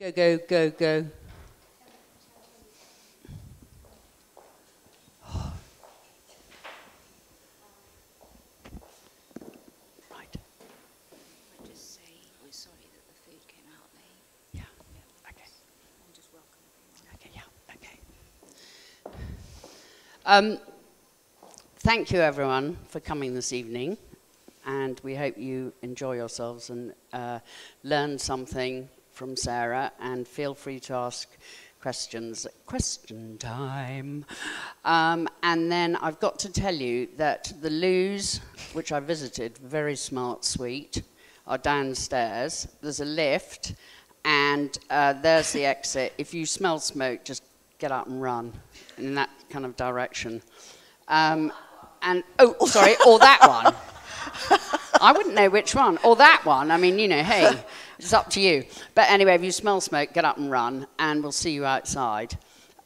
Go, go, go, go. Right. I just say we're sorry that the food came out late Yeah. Okay. and just welcome. Okay. Yeah. Okay. Um, thank you, everyone, for coming this evening, and we hope you enjoy yourselves and uh, learn something from Sara. And feel free to ask questions. at Question time. Um, and then I've got to tell you that the loos, which I visited, very smart suite, are downstairs. There's a lift, and uh, there's the exit. If you smell smoke, just get up and run in that kind of direction. Um, and oh, sorry, or that one. I wouldn't know which one. Or that one. I mean, you know, hey, it's up to you. But anyway, if you smell smoke, get up and run, and we'll see you outside.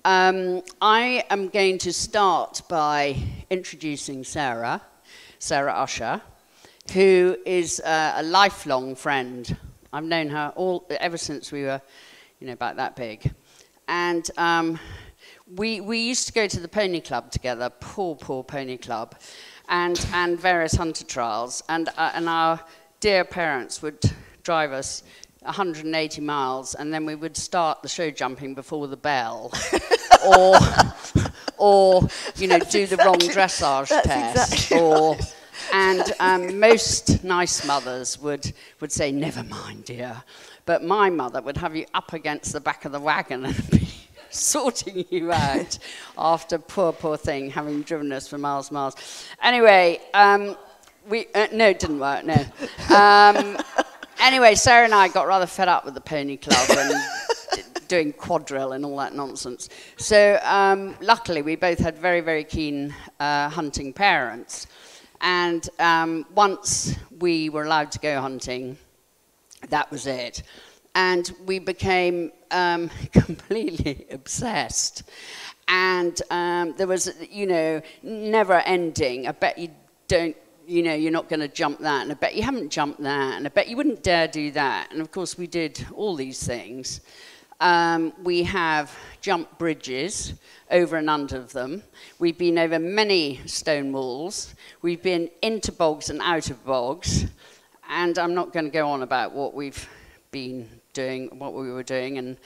Um, I am going to start by introducing Sara, Sara Ussher, who is uh, a lifelong friend. I've known her all ever since we were, you know, about that big, and um, we we used to go to the pony club together. Poor, poor pony club, and and various hunter trials, and uh, and our dear parents would drive us 180 miles, and then we would start the show jumping before the bell, or or you know do the wrong dressage test, exactly or and um, most nice mothers would would say never mind, dear, but my mother would have you up against the back of the wagon and be sorting you out after poor poor thing having driven us for miles miles. Anyway. Um, we, uh, no, it didn't work, no. Um, anyway, Sara and I got rather fed up with the pony club and doing quadrille and all that nonsense. So, um, luckily, we both had very, very keen uh, hunting parents. And um, once we were allowed to go hunting, that was it. And we became um, completely obsessed. And um, there was, you know, never ending. I bet you don't you know, you're not going to jump that, and I bet you haven't jumped that, and I bet you wouldn't dare do that. And of course, we did all these things. Um, we have jumped bridges over and under them. We've been over many stone walls. We've been into bogs and out of bogs. And I'm not going to go on about what we've been doing, what we were doing. And,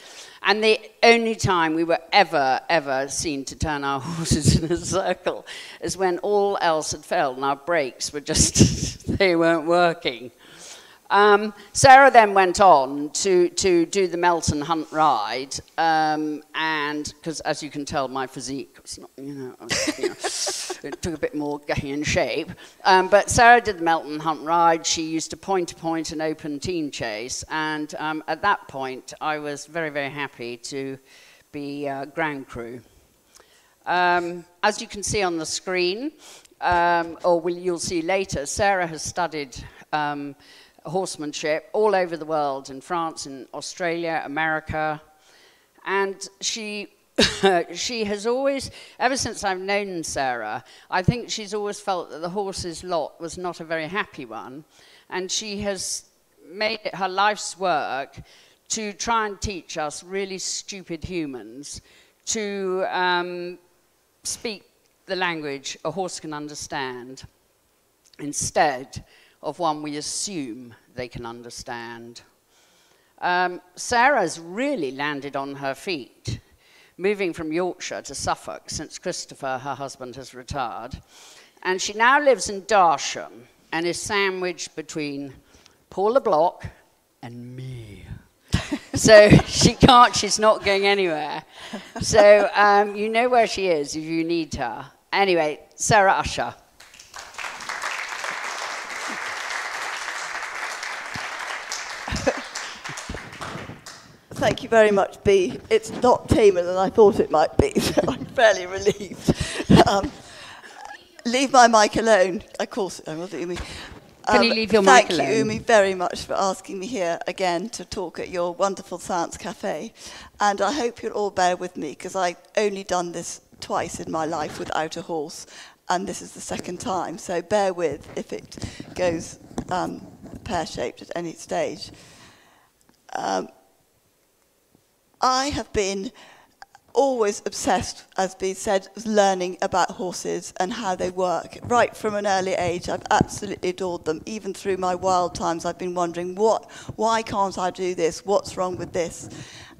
and the only time we were ever, ever seen to turn our horses in a circle is when all else had failed and our brakes were just, they weren't working. Um, Sara then went on to, to do the Melton Hunt ride, um, and because as you can tell, my physique was not, you know, was, you know it took a bit more getting in shape. Um, but Sara did the Melton Hunt ride. She used to point to point open team chase, and um, at that point, I was very, very happy to be uh, ground crew. Um, as you can see on the screen, um, or will, you'll see later, Sara has studied horsemanship all over the world, in France, in Australia, America, and she she has always, ever since I've known Sara, I think she's always felt that the horse's lot was not a very happy one, and she has made it her life's work to try and teach us really stupid humans to um, speak the language a horse can understand instead of one we assume they can understand. Um, Sara's really landed on her feet, moving from Yorkshire to Suffolk since Christopher, her husband, has retired. And she now lives in Darsham and is sandwiched between Paula Block and me. so she can't, she's not going anywhere. So um, you know where she is if you need her. Anyway, Sara Ussher. Thank you very much, B. It's not tamer than I thought it might be, so I'm fairly relieved. Um, leave my mic alone. Of course, I will, Umi. Can you leave your mic alone? thank you, Umi, very much for asking me here again to talk at your wonderful Science Cafe. And I hope you'll all bear with me, because I've only done this twice in my life without a horse, and this is the second time. So bear with if it goes um, pear-shaped at any stage. Um, I have been always obsessed, as been said, with learning about horses and how they work. Right from an early age, I've absolutely adored them. Even through my wild times, I've been wondering, what, why can't I do this? What's wrong with this?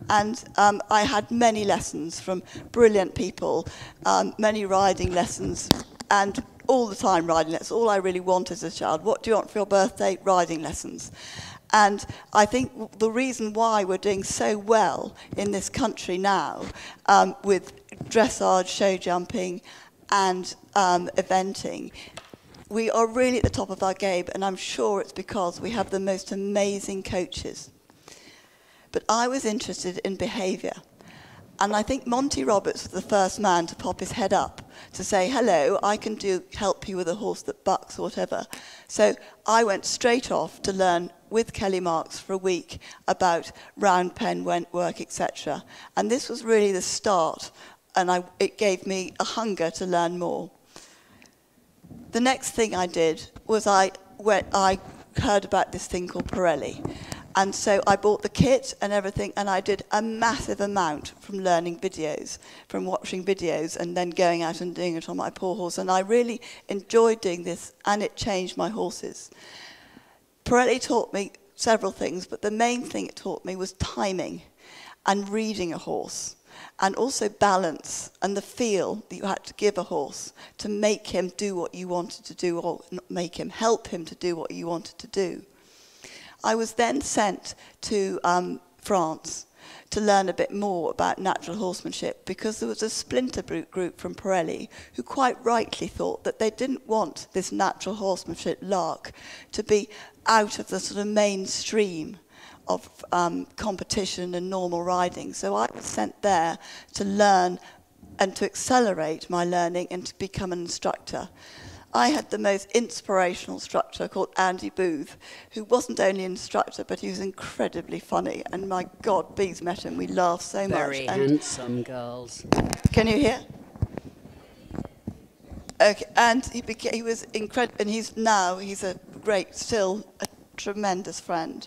And um, I had many lessons from brilliant people, um, many riding lessons, and all the time riding lessons. All I really want as a child. What do you want for your birthday? Riding lessons. And I think the reason why we're doing so well in this country now um, with dressage, show jumping, and um, eventing, we are really at the top of our game, and I'm sure it's because we have the most amazing coaches. But I was interested in behaviour. And I think Monty Roberts was the first man to pop his head up to say, hello, I can do help you with a horse that bucks or whatever. So I went straight off to learn with Kelly Marks for a week about round pen work, etc. And this was really the start, and I, it gave me a hunger to learn more. The next thing I did was I, went, I heard about this thing called Parelli. And so I bought the kit and everything, and I did a massive amount from learning videos, from watching videos, and then going out and doing it on my poor horse. And I really enjoyed doing this, and it changed my horses. Parelli taught me several things, but the main thing it taught me was timing and reading a horse, and also balance and the feel that you had to give a horse to make him do what you wanted to do, or make him help him to do what you wanted to do. I was then sent to um, France to learn a bit more about natural horsemanship because there was a splinter group from Parelli who quite rightly thought that they didn't want this natural horsemanship lark to be out of the sort of mainstream of um, competition and normal riding. So I was sent there to learn and to accelerate my learning and to become an instructor. I had the most inspirational instructor called Andy Booth, who wasn't only an instructor, but he was incredibly funny. And my God, Bees met him. We laughed so Very much. Very handsome girls. Can you hear? Okay, and he, became, he was incredible, and he's now, he's a great, still a tremendous friend.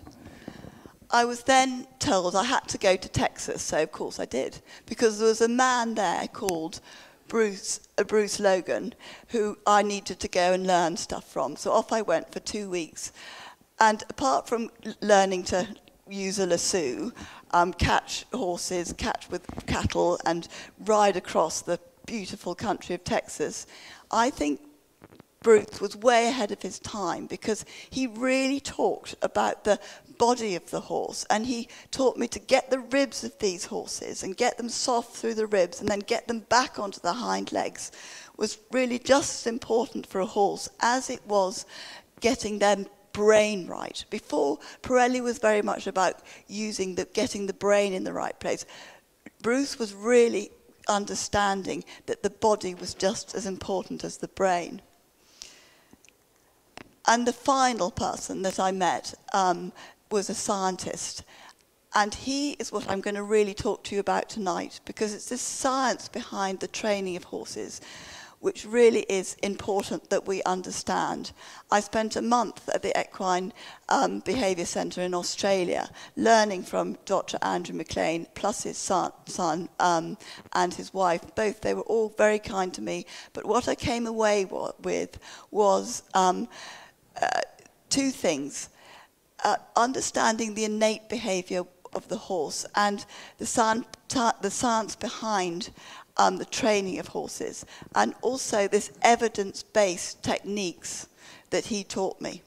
I was then told I had to go to Texas, so of course I did, because there was a man there called Bruce, uh, Bruce Logan, who I needed to go and learn stuff from. So off I went for two weeks. And apart from learning to use a lasso, um, catch horses, catch with cattle, and ride across the beautiful country of Texas, I think Bruce was way ahead of his time because he really talked about the body of the horse. And he taught me to get the ribs of these horses and get them soft through the ribs and then get them back onto the hind legs was really just as important for a horse as it was getting their brain right. Before, Parelli was very much about using the, getting the brain in the right place. Bruce was really understanding that the body was just as important as the brain. And the final person that I met um, was a scientist. And he is what I'm going to really talk to you about tonight because it's the science behind the training of horses which really is important that we understand. I spent a month at the Equine um, Behaviour Centre in Australia learning from Dr. Andrew McLean, plus his son, son um, and his wife. Both, they were all very kind to me. But what I came away with was um, uh, two things uh, understanding the innate behavior of the horse and the, science, the science behind um, the training of horses, and also this evidence-based techniques that he taught me.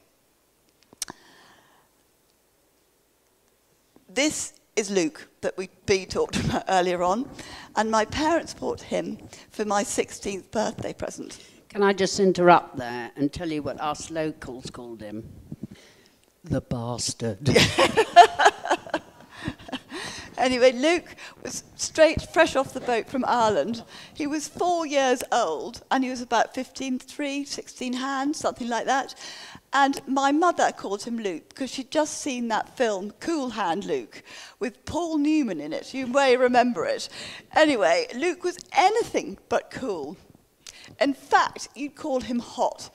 This is Luke that we Bee talked about earlier on, and my parents bought him for my 16th birthday present. Can I just interrupt there and tell you what us locals called him? The bastard. anyway, Luke was straight, fresh off the boat from Ireland. He was four years old and he was about 15, 3, 16 hands, something like that. And my mother called him Luke because she'd just seen that film, Cool Hand Luke, with Paul Newman in it. You may remember it. Anyway, Luke was anything but cool. In fact, you'd call him hot.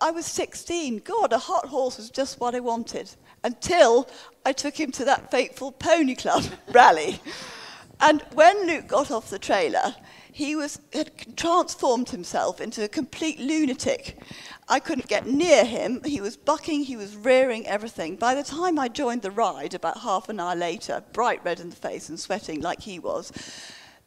I was 16. God, a hot horse was just what I wanted. until I took him to that fateful pony club rally. And when Luke got off the trailer, he was, had transformed himself into a complete lunatic. I couldn't get near him. He was bucking, he was rearing everything. By the time I joined the ride, about half an hour later, bright red in the face and sweating like he was,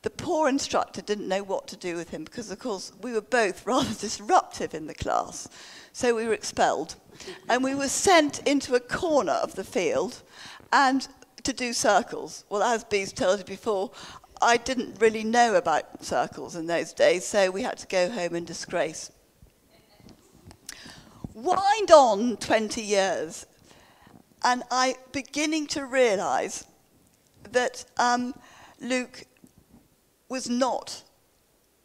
the poor instructor didn't know what to do with him because, of course, we were both rather disruptive in the class. So we were expelled. and we were sent into a corner of the field and to do circles. Well, as Bee's told you before, I didn't really know about circles in those days, so we had to go home in disgrace. Wind on 20 years, and I beginning to realize that um, Luke was not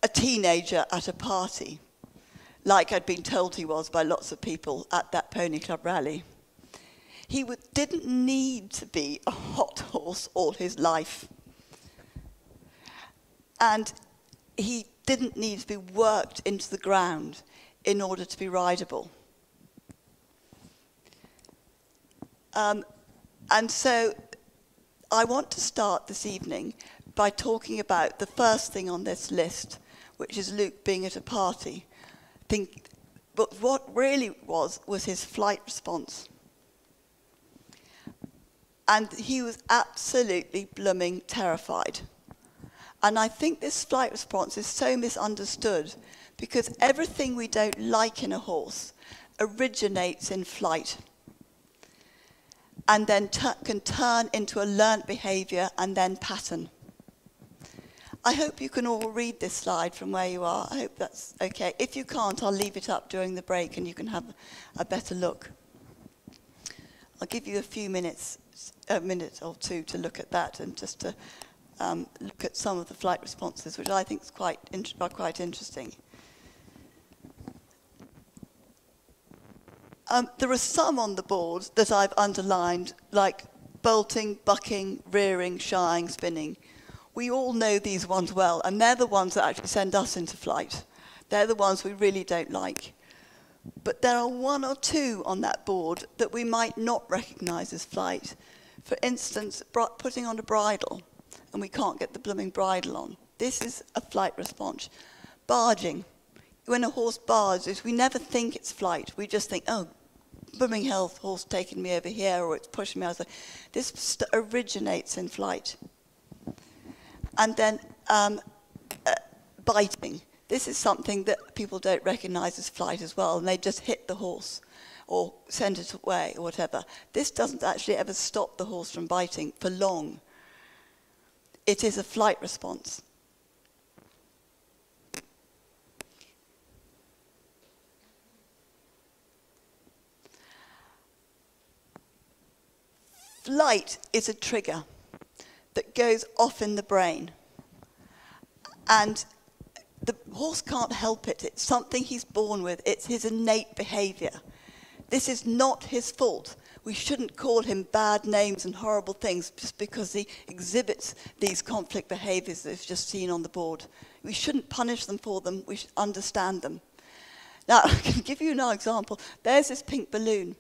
a teenager at a party, like I'd been told he was by lots of people at that Pony Club rally. He didn't need to be a hot horse all his life. And he didn't need to be worked into the ground in order to be rideable. Um, and so I want to start this evening by talking about the first thing on this list, which is Luke being at a party. Think, but what really was, was his flight response. And he was absolutely blooming terrified. And I think this flight response is so misunderstood because everything we don't like in a horse originates in flight and then can turn into a learnt behavior and then pattern. I hope you can all read this slide from where you are. I hope that's okay. If you can't, I'll leave it up during the break and you can have a better look. I'll give you a few minutes, a minute or two to look at that and just to um, look at some of the flight responses, which I think is quite are quite interesting. Um, there are some on the board that I've underlined, like bolting, bucking, rearing, shying, spinning we all know these ones well, and they're the ones that actually send us into flight. They're the ones we really don't like. But there are one or two on that board that we might not recognize as flight. For instance, putting on a bridle, and we can't get the blooming bridle on. This is a flight response. Barging. When a horse barges, we never think it's flight. We just think, oh, blooming hell, horse taking me over here, or it's pushing me out. This originates in flight and then um, uh, biting. This is something that people don't recognize as flight as well, and they just hit the horse or send it away or whatever. This doesn't actually ever stop the horse from biting for long. It is a flight response. Flight is a trigger that goes off in the brain. And the horse can't help it. It's something he's born with. It's his innate behavior. This is not his fault. We shouldn't call him bad names and horrible things just because he exhibits these conflict behaviors that we've just seen on the board. We shouldn't punish them for them. We should understand them. Now, I can give you an example. There's this pink balloon.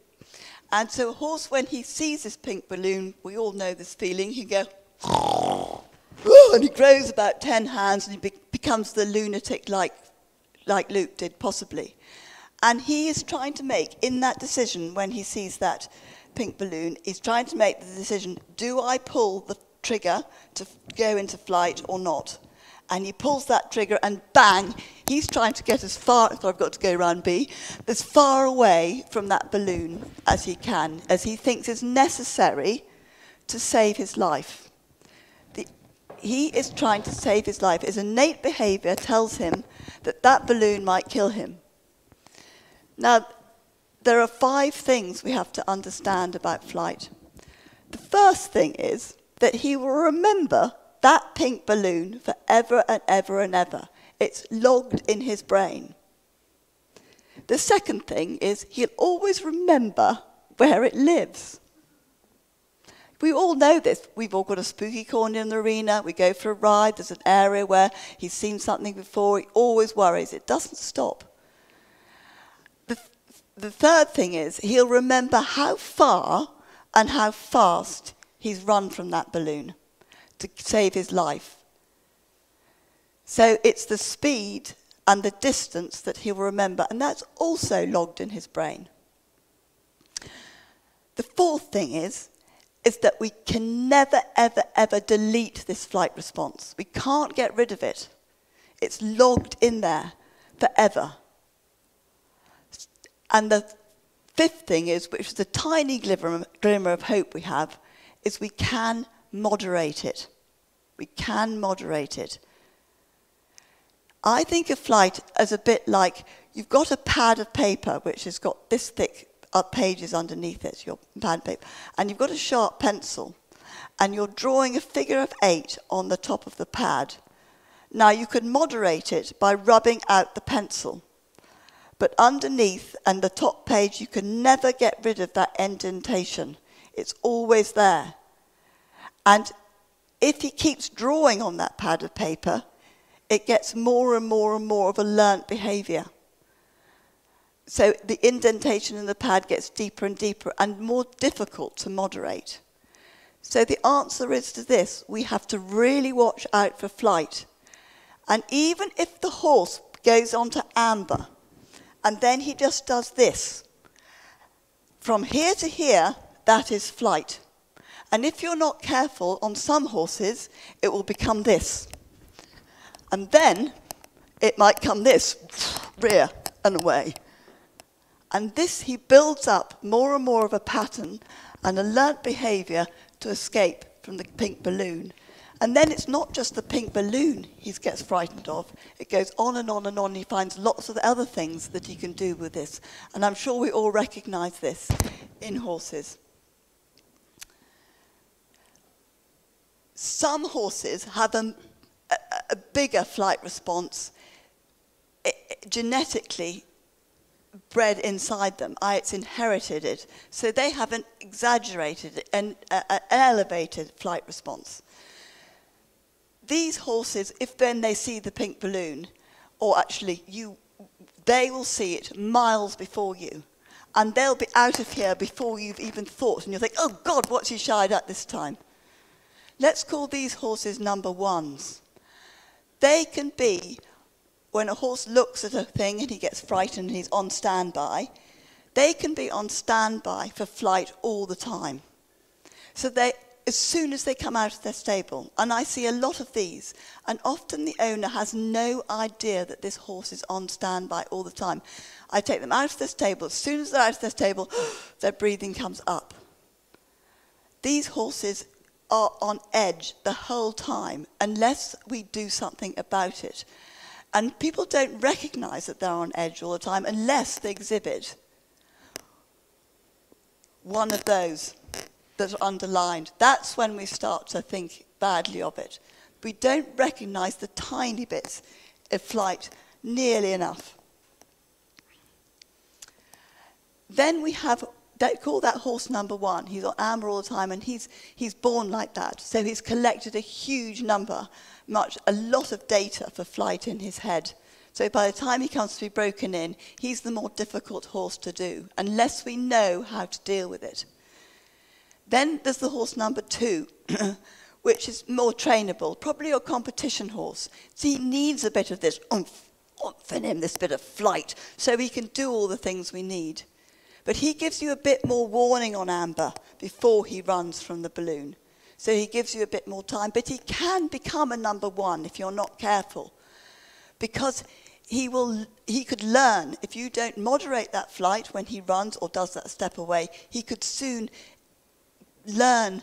And so a horse, when he sees this pink balloon, we all know this feeling, he go, and he grows about 10 hands and he be becomes the lunatic like, like Luke did, possibly. And he is trying to make, in that decision, when he sees that pink balloon, he's trying to make the decision do I pull the trigger to go into flight or not? And he pulls that trigger and bang, he's trying to get as far, so I've got to go around B, as far away from that balloon as he can, as he thinks is necessary to save his life he is trying to save his life. His innate behavior tells him that that balloon might kill him. Now, there are five things we have to understand about flight. The first thing is that he will remember that pink balloon forever and ever and ever. It's logged in his brain. The second thing is he'll always remember where it lives. We all know this. We've all got a spooky corner in the arena. We go for a ride. There's an area where he's seen something before. He always worries. It doesn't stop. The, the third thing is he'll remember how far and how fast he's run from that balloon to save his life. So it's the speed and the distance that he'll remember, and that's also logged in his brain. The fourth thing is, is that we can never, ever, ever delete this flight response. We can't get rid of it. It's logged in there forever. And the fifth thing is, which is the tiny glimmer, glimmer of hope we have, is we can moderate it. We can moderate it. I think of flight as a bit like you've got a pad of paper which has got this thick uh, pages underneath it, your pad paper, and you've got a sharp pencil, and you're drawing a figure of eight on the top of the pad. Now you can moderate it by rubbing out the pencil. But underneath and the top page, you can never get rid of that indentation. It's always there. And if he keeps drawing on that pad of paper, it gets more and more and more of a learnt behavior. So the indentation in the pad gets deeper and deeper and more difficult to moderate. So the answer is to this we have to really watch out for flight. And even if the horse goes on to amber, and then he just does this, from here to here, that is flight. And if you're not careful, on some horses, it will become this. And then it might come this, rear and away. And this he builds up more and more of a pattern and a learnt behavior to escape from the pink balloon. And then it's not just the pink balloon he gets frightened of. It goes on and on and on. He finds lots of other things that he can do with this. And I'm sure we all recognize this in horses. Some horses have a, a, a bigger flight response it, it, genetically bred inside them. I, it's inherited it. So they have an exaggerated and uh, an elevated flight response these horses, if then they see the pink balloon, or actually you, they will see it miles before you. And they'll be out of here before you've even thought. And you'll think, oh God, what's he shied at this time? Let's call these horses number ones. They can be, when a horse looks at a thing and he gets frightened and he's on standby, they can be on standby for flight all the time. So they as soon as they come out of their stable. And I see a lot of these. And often the owner has no idea that this horse is on standby all the time. I take them out of their stable. As soon as they're out of their stable, their breathing comes up. These horses are on edge the whole time unless we do something about it. And people don't recognize that they're on edge all the time unless they exhibit one of those that are underlined, that's when we start to think badly of it. We don't recognize the tiny bits of flight nearly enough. Then we have, they call that horse number one. He's on amber all the time and he's, he's born like that. So he's collected a huge number, much, a lot of data for flight in his head. So by the time he comes to be broken in, he's the more difficult horse to do, unless we know how to deal with it. Then there's the horse number two, which is more trainable, probably your competition horse. So he needs a bit of this oomph, oomph in him, this bit of flight, so he can do all the things we need. But he gives you a bit more warning on amber before he runs from the balloon. So he gives you a bit more time, but he can become a number one if you're not careful. Because he will he could learn if you don't moderate that flight when he runs or does that step away he could soon learn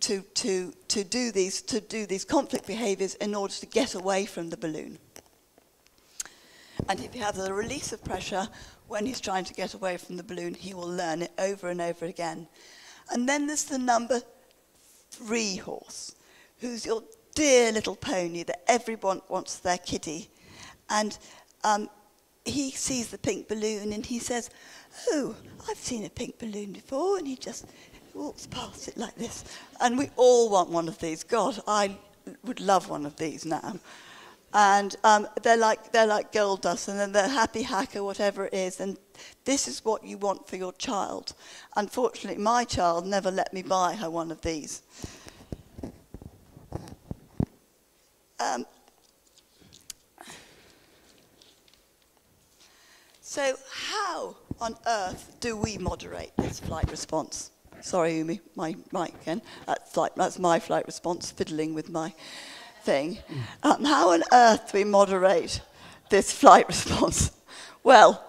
to, to, to, do these, to do these conflict behaviors in order to get away from the balloon. And if you have the release of pressure when he's trying to get away from the balloon, he will learn it over and over again. And then there's the number three horse, who's your dear little pony that everyone wants their kiddie. And um, he sees the pink balloon and he says, Oh, I've seen a pink balloon before. And he just walks past it like this. And we all want one of these. God, I would love one of these now. And um, they're like they're like gold dust, and then they're happy hacker, whatever it is, and this is what you want for your child. Unfortunately, my child never let me buy her one of these. Um, so, how on earth do we moderate this flight response? Sorry, Umi, my mic again. That's, flight, that's my flight response, fiddling with my thing. Um, how on earth do we moderate this flight response? Well,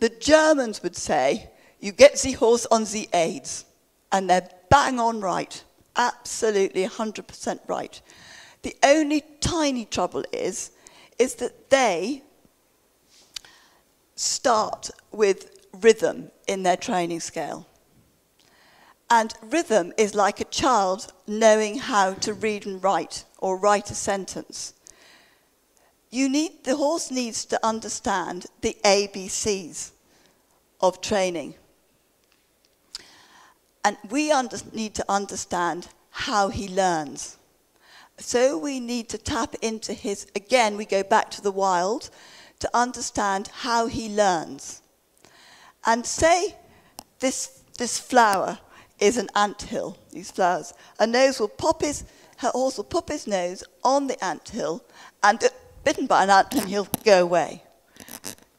the Germans would say, you get the horse on the aids. And they're bang on right. Absolutely 100% right. The only tiny trouble is, is that they start with rhythm in their training scale. And rhythm is like a child knowing how to read and write or write a sentence. You need, the horse needs to understand the ABCs of training. And we under, need to understand how he learns. So we need to tap into his, again, we go back to the wild, to understand how he learns. And say this, this flower is an ant hill, these flowers. A nose will pop his, her horse will pop his nose on the ant hill and uh, bitten by an ant and he'll go away.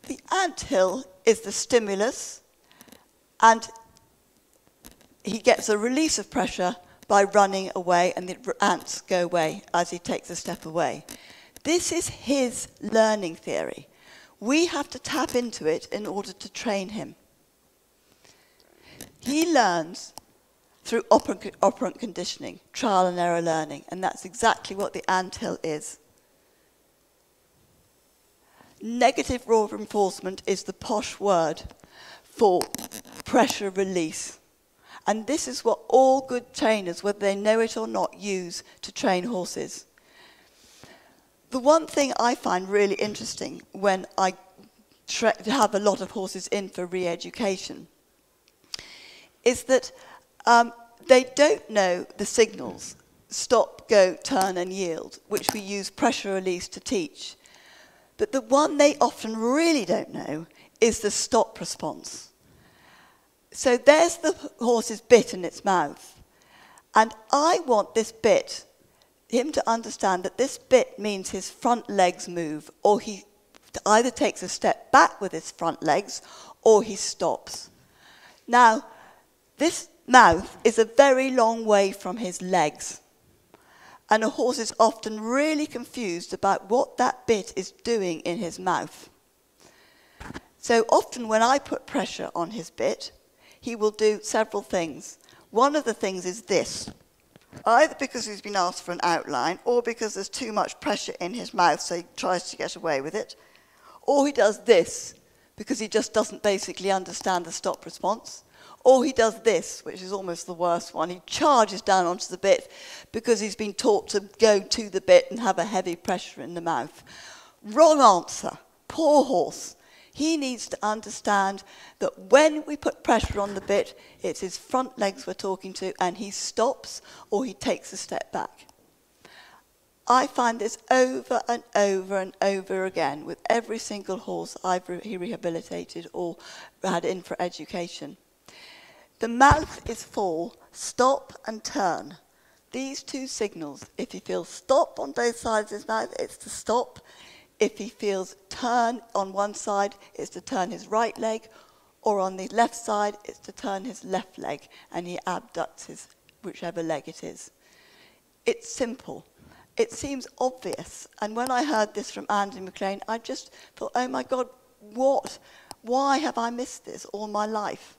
The ant hill is the stimulus and he gets a release of pressure by running away and the ants go away as he takes a step away. This is his learning theory. We have to tap into it in order to train him. He learns through operant, operant conditioning, trial and error learning, and that's exactly what the anthill is. Negative reinforcement is the posh word for pressure release. And this is what all good trainers, whether they know it or not, use to train horses. The one thing I find really interesting when I have a lot of horses in for re-education is that um, they don't know the signals stop, go, turn, and yield, which we use pressure release to teach. But the one they often really don't know is the stop response. So there's the horse's bit in its mouth. And I want this bit, him to understand that this bit means his front legs move, or he either takes a step back with his front legs, or he stops. Now, this mouth is a very long way from his legs. And a horse is often really confused about what that bit is doing in his mouth. So often when I put pressure on his bit, he will do several things. One of the things is this. Either because he's been asked for an outline, or because there's too much pressure in his mouth, so he tries to get away with it. Or he does this, because he just doesn't basically understand the stop response. Or he does this, which is almost the worst one. He charges down onto the bit because he's been taught to go to the bit and have a heavy pressure in the mouth. Wrong answer. Poor horse. He needs to understand that when we put pressure on the bit, it's his front legs we're talking to, and he stops or he takes a step back. I find this over and over and over again with every single horse I've re rehabilitated or had in for education. The mouth is full, stop and turn. These two signals, if he feels stop on both sides of his mouth, it's to stop. If he feels turn on one side, it's to turn his right leg, or on the left side, it's to turn his left leg, and he abducts his whichever leg it is. It's simple. It seems obvious. And when I heard this from Andy McLean, I just thought, oh my God, what? Why have I missed this all my life?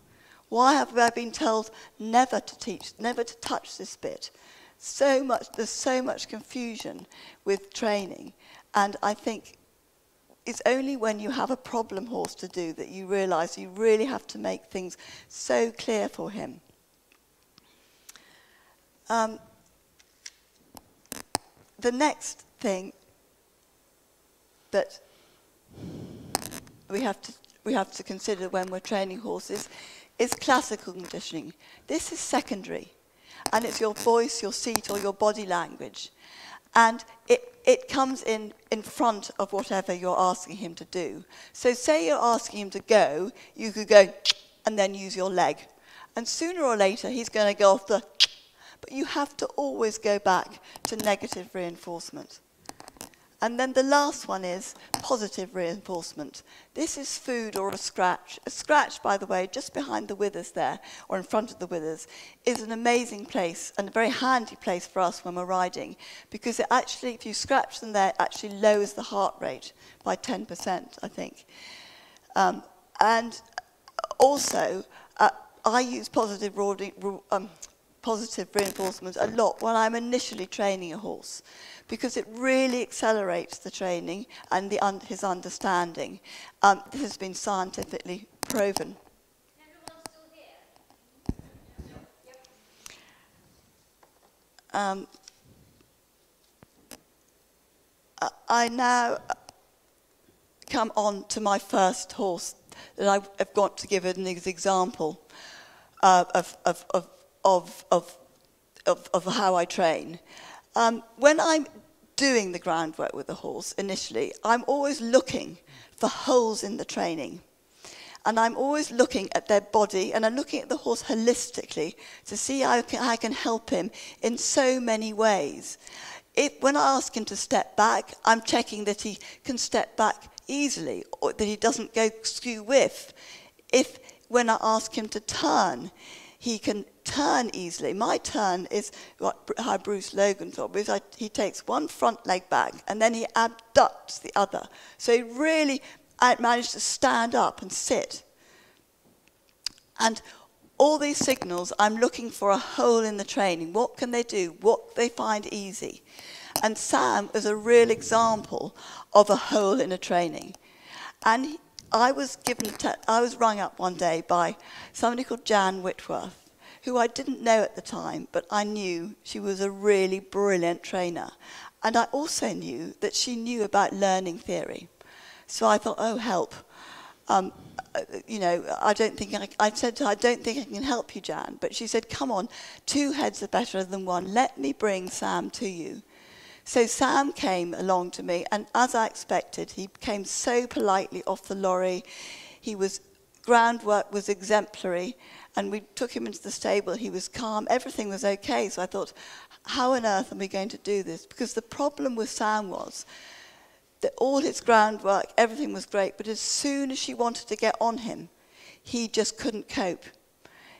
Why have I been told never to teach, never to touch this bit? So much, there's so much confusion with training. And I think it's only when you have a problem horse to do that you realize you really have to make things so clear for him. Um, the next thing that we have to we have to consider when we're training horses is classical conditioning. This is secondary, and it's your voice, your seat, or your body language. And it, it comes in in front of whatever you're asking him to do. So say you're asking him to go, you could go and then use your leg. And sooner or later, he's going to go off the but you have to always go back to negative reinforcement. And then the last one is positive reinforcement. This is food or a scratch. A scratch, by the way, just behind the withers there, or in front of the withers, is an amazing place and a very handy place for us when we're riding because it actually, if you scratch them there, it actually lowers the heart rate by 10%, I think. Um, and also, uh, I use positive, um, positive reinforcement a lot when I'm initially training a horse because it really accelerates the training and the un his understanding. Um, this has been scientifically proven. Um, I now come on to my first horse that I've got to give an example uh, of, of, of, of, of how I train. Um, when I'm doing the groundwork with the horse initially, I'm always looking for holes in the training. And I'm always looking at their body and I'm looking at the horse holistically to see how I can, help him in so many ways. If, when I ask him to step back, I'm checking that he can step back easily or that he doesn't go skew whiff. If when I ask him to turn, he can turn easily. My turn is what how Bruce Logan thought, because he takes one front leg back and then he abducts the other. So he really managed to stand up and sit. And all these signals, I'm looking for a hole in the training. What can they do? What they find easy? And Sam is a real example of a hole in a training. And I was given, I was rung up one day by somebody called Jan Whitworth, who I didn't know at the time, but I knew she was a really brilliant trainer. And I also knew that she knew about learning theory. So I thought, oh, help. Um, you know, I don't think I, I said her, I don't think I can help you, Jan. But she said, come on, two heads are better than one. Let me bring Sam to you. So Sam came along to me, and as I expected, he came so politely off the lorry. He was groundwork was exemplary, and we took him into the stable. He was calm. Everything was okay. So I thought, how on earth are we going to do this? Because the problem with Sam was that all his groundwork, everything was great, but as soon as she wanted to get on him, he just couldn't cope.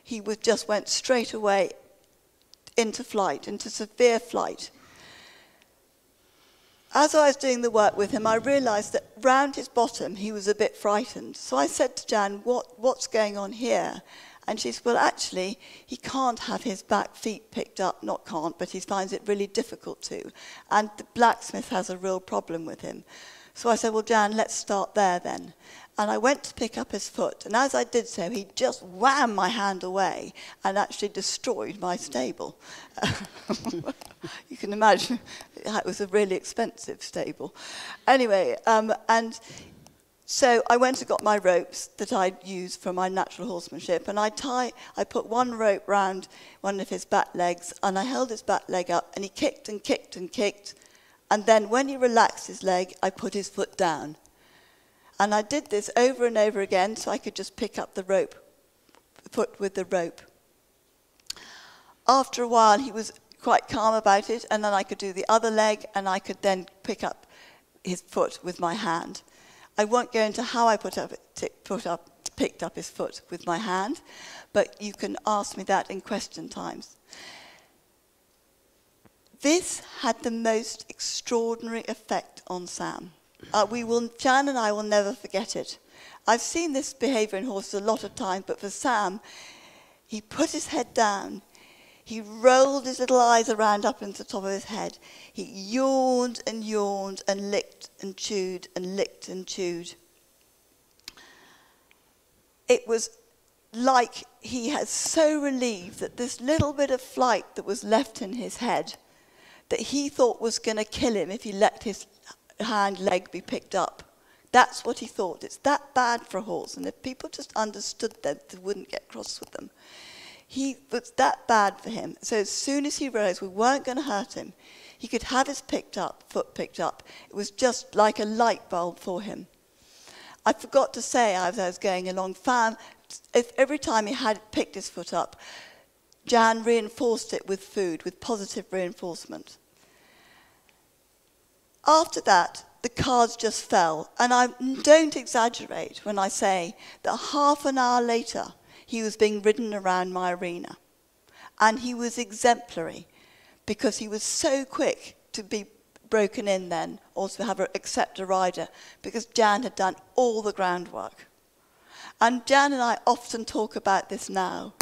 He was, just went straight away into flight, into severe flight as I was doing the work with him, I realized that round his bottom, he was a bit frightened. So I said to Jan, what, what's going on here? And she said, well, actually, he can't have his back feet picked up, not can't, but he finds it really difficult to. And the blacksmith has a real problem with him. So I said, well, Jan, let's start there then. And I went to pick up his foot, and as I did so, he just whammed my hand away and actually destroyed my stable. you can imagine it was a really expensive stable. Anyway, um, and so I went and got my ropes that I'd used for my natural horsemanship, and I tie, I put one rope round one of his back legs, and I held his back leg up, and he kicked and kicked and kicked, and then when he relaxed his leg, I put his foot down. And I did this over and over again so I could just pick up the rope, foot with the rope. After a while, he was quite calm about it, and then I could do the other leg, and I could then pick up his foot with my hand. I won't go into how I put up, put up, picked up his foot with my hand, but you can ask me that in question times. This had the most extraordinary effect on Sam. Uh, we will, Jan and I will never forget it. I've seen this behavior in horses a lot of times, but for Sam, he put his head down, he rolled his little eyes around up into the top of his head. He yawned and yawned and licked and chewed and licked and chewed. It was like he had so relieved that this little bit of flight that was left in his head that he thought was going to kill him if he let his hind leg be picked up. That's what he thought. It's that bad for a horse. And if people just understood that, they wouldn't get cross with them. He was that bad for him. So as soon as he realized we weren't going to hurt him, He could have his picked up, foot picked up. It was just like a light bulb for him. I forgot to say as I was going along, Fan, if every time he had picked his foot up, Jan reinforced it with food, with positive reinforcement. After that, the cards just fell. And I don't exaggerate when I say that half an hour later, he was being ridden around my arena. And he was exemplary because he was so quick to be broken in then, or to have a, accept a rider, because Jan had done all the groundwork. And Jan and I often talk about this now.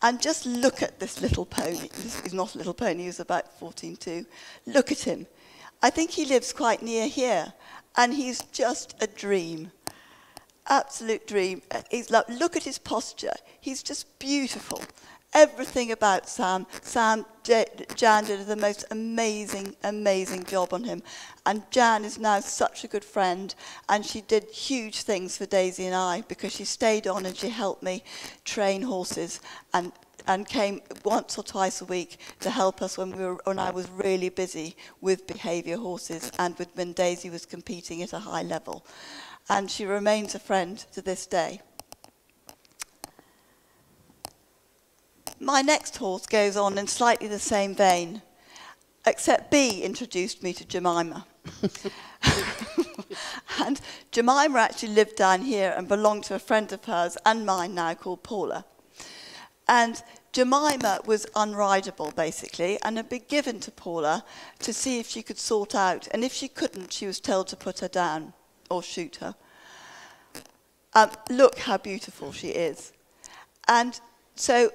And just look at this little pony. He's not a little pony, he's about 14 too. Look at him. I think he lives quite near here, and he's just a dream. Absolute dream. He's like, look at his posture. He's just beautiful. Everything about Sam, Sam, Jan did the most amazing, amazing job on him. And Jan is now such a good friend, and she did huge things for Daisy and I because she stayed on and she helped me train horses and and came once or twice a week to help us when we were when I was really busy with behaviour horses and with when Daisy was competing at a high level. And she remains a friend to this day. My next horse goes on in slightly the same vein, except B introduced me to Jemima. and Jemima actually lived down here and belonged to a friend of hers and mine now called Paula. And Jemima was unrideable, basically, and had been given to Paula to see if she could sort out. And if she couldn't, she was told to put her down or shoot her. Um, look how beautiful she is. And so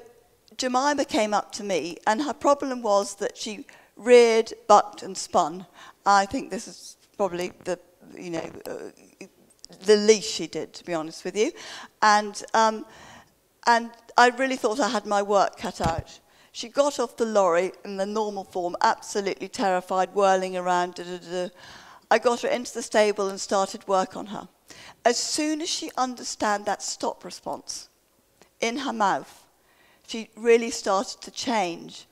Jemima came up to me, and her problem was that she reared, bucked, and spun. I think this is probably the, you know, uh, the least she did, to be honest with you. And um, and I really thought I had my work cut out. She got off the lorry in the normal form, absolutely terrified, whirling around. Da, da, da. I got her into the stable and started work on her. As soon as she understood that stop response in her mouth, she really started to change.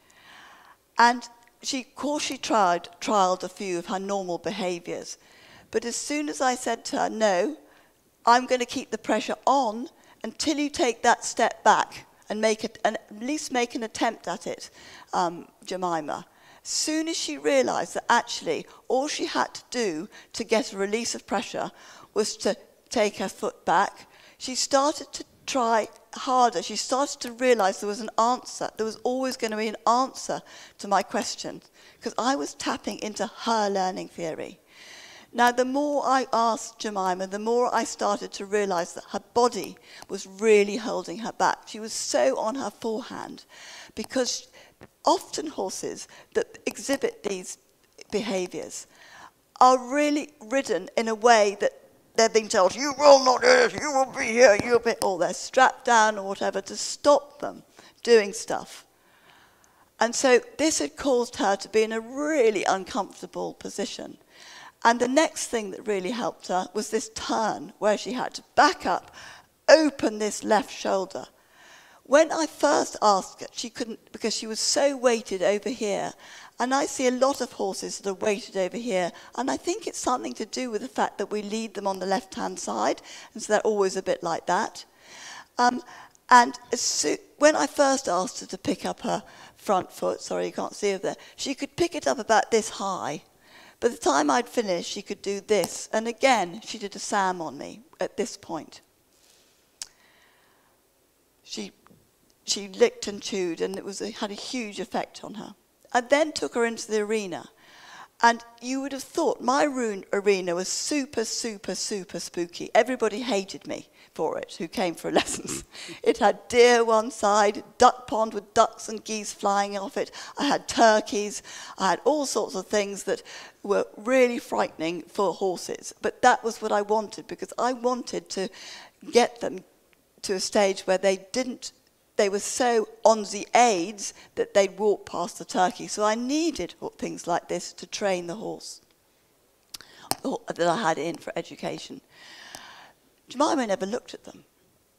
And she, of course, she tried, trialed a few of her normal behaviors. But as soon as I said to her, no, I'm going to keep the pressure on, until you take that step back and make at least make an attempt at it, um, Jemima, soon as she realized that actually all she had to do to get a release of pressure was to take her foot back, she started to try harder. She started to realize there was an answer. There was always going to be an answer to my question because I was tapping into her learning theory. Now, the more I asked Jemima, the more I started to realize that her body was really holding her back. She was so on her forehand because often horses that exhibit these behaviors are really ridden in a way that they're being told, you will not do this, you will be here, you'll be, or they're strapped down or whatever to stop them doing stuff. And so this had caused her to be in a really uncomfortable position. And the next thing that really helped her was this turn where she had to back up, open this left shoulder. When I first asked her, she couldn't because she was so weighted over here. And I see a lot of horses that are weighted over here. And I think it's something to do with the fact that we lead them on the left hand side. And so they're always a bit like that. Um, and when I first asked her to pick up her front foot, sorry, you can't see her there, she could pick it up about this high. By the time I'd finished, she could do this. And again, she did a Sam on me at this point. She, she licked and chewed, and it was a, had a huge effect on her. I then took her into the arena. And you would have thought my arena was super, super, super spooky. Everybody hated me for it who came for lessons. it had deer one side, duck pond with ducks and geese flying off it. I had turkeys. I had all sorts of things that were really frightening for horses. But that was what I wanted because I wanted to get them to a stage where they didn't they were so on the aids that they'd walk past the turkey. So I needed things like this to train the horse that I had in for education. Jemima never looked at them.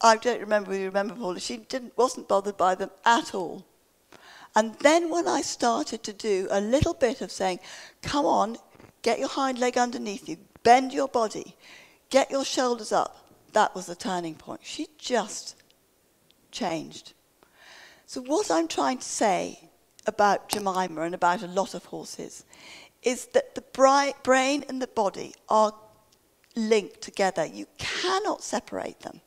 I don't remember you remember Paula. She didn't, wasn't bothered by them at all. And then when I started to do a little bit of saying, come on, get your hind leg underneath you, bend your body, get your shoulders up, that was the turning point. She just changed. So, what I'm trying to say about Jemima and about a lot of horses is that the brain and the body are linked together. You cannot separate them.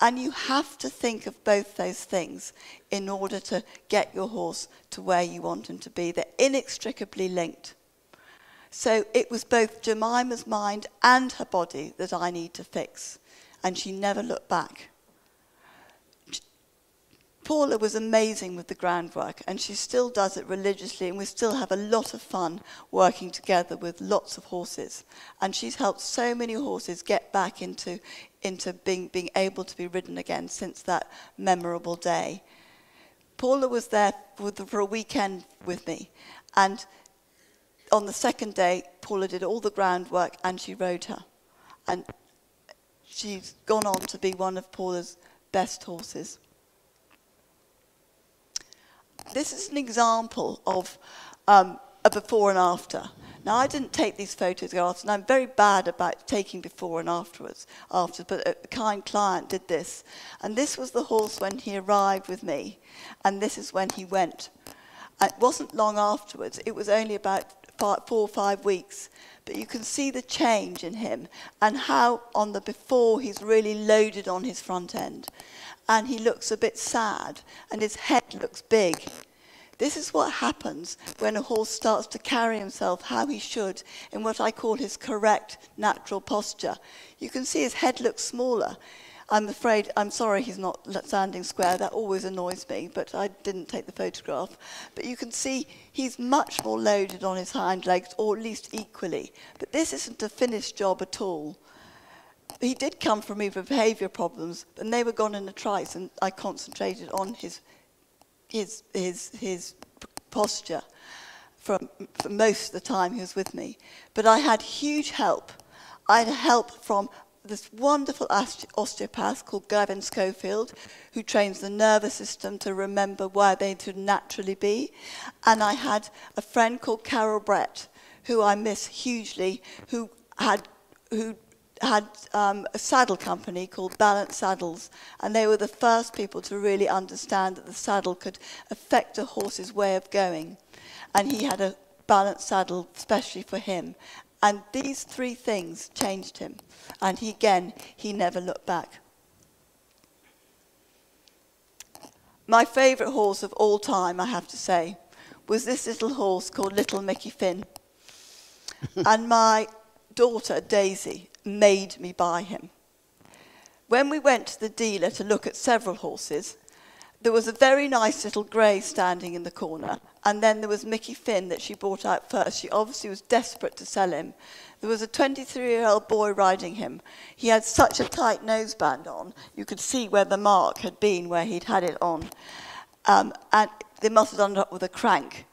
And you have to think of both those things in order to get your horse to where you want him to be. They're inextricably linked. So it was both Jemima's mind and her body that I need to fix. And she never looked back. Paula was amazing with the groundwork, and she still does it religiously, and we still have a lot of fun working together with lots of horses. And she's helped so many horses get back into, into being, being able to be ridden again since that memorable day. Paula was there for a weekend with me, and on the second day, Paula did all the groundwork and she rode her. And she's gone on to be one of Paula's best horses this is an example of um, a before and after. Now, I didn't take these photographs, and I'm very bad about taking before and afterwards, after, but a kind client did this. And this was the horse when he arrived with me, and this is when he went. it wasn't long afterwards, it was only about four or five weeks, but you can see the change in him and how on the before he's really loaded on his front end and he looks a bit sad and his head looks big. This is what happens when a horse starts to carry himself how he should in what I call his correct natural posture. You can see his head looks smaller. I'm afraid, I'm sorry he's not standing square. That always annoys me, but I didn't take the photograph. But you can see he's much more loaded on his hind legs, or at least equally. But this isn't a finished job at all he did come from me behaviour problems, and they were gone in a trice, and I concentrated on his, his, his, his posture for, for most of the time he was with me. But I had huge help. I had help from this wonderful osteopath called Gavin Schofield, who trains the nervous system to remember where they should naturally be. And I had a friend called Carol Brett, who I miss hugely, who had who had um, a saddle company called Balance Saddles, and they were the first people to really understand that the saddle could affect a horse's way of going. And he had a balanced saddle specially for him. And these three things changed him. And he, again, he never looked back. My favourite horse of all time, I have to say, was this little horse called Little Mickey Finn. and my daughter, Daisy, made me buy him. When we went to the dealer to look at several horses, there was a very nice little grey standing in the corner, and then there was Mickey Finn that she bought out first. She obviously was desperate to sell him. There was a 23-year-old boy riding him. He had such a tight noseband on, you could see where the mark had been, where he'd had it on. Um, and they must have it up with a crank.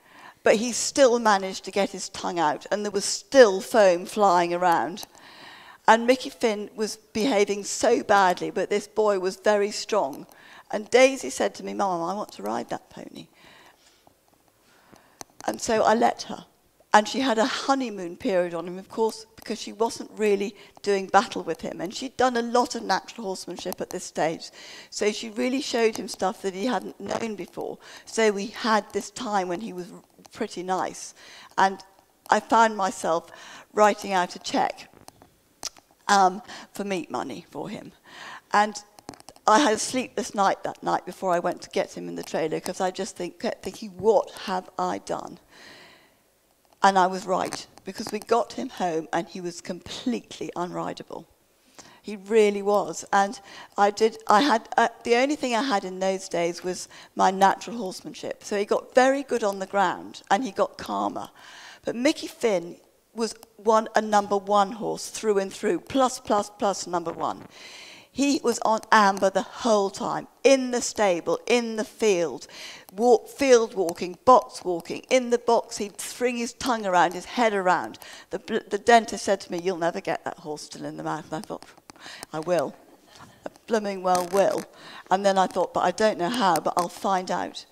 But he still managed to get his tongue out, and there was still foam flying around. And Mickey Finn was behaving so badly, but this boy was very strong. And Daisy said to me, Mum, I want to ride that pony. And so I let her. And she had a honeymoon period on him, of course, because she wasn't really doing battle with him. And she'd done a lot of natural horsemanship at this stage. So she really showed him stuff that he hadn't known before. So we had this time when he was pretty nice. And I found myself writing out a check um, for meat money for him. And I had a sleepless night that night before I went to get him in the trailer because I just think, kept thinking, what have I done? And I was right because we got him home and he was completely unrideable. He really was. And I did, I had, uh, the only thing I had in those days was my natural horsemanship. So he got very good on the ground and he got calmer. But Mickey Finn was one a number one horse through and through, plus, plus, plus number one. He was on amber the whole time, in the stable, in the field, walk, field walking, box walking. In the box, he'd swing his tongue around, his head around. The, the dentist said to me, You'll never get that horse still in the mouth. And I thought, I will. I blooming well will. And then I thought, But I don't know how, but I'll find out.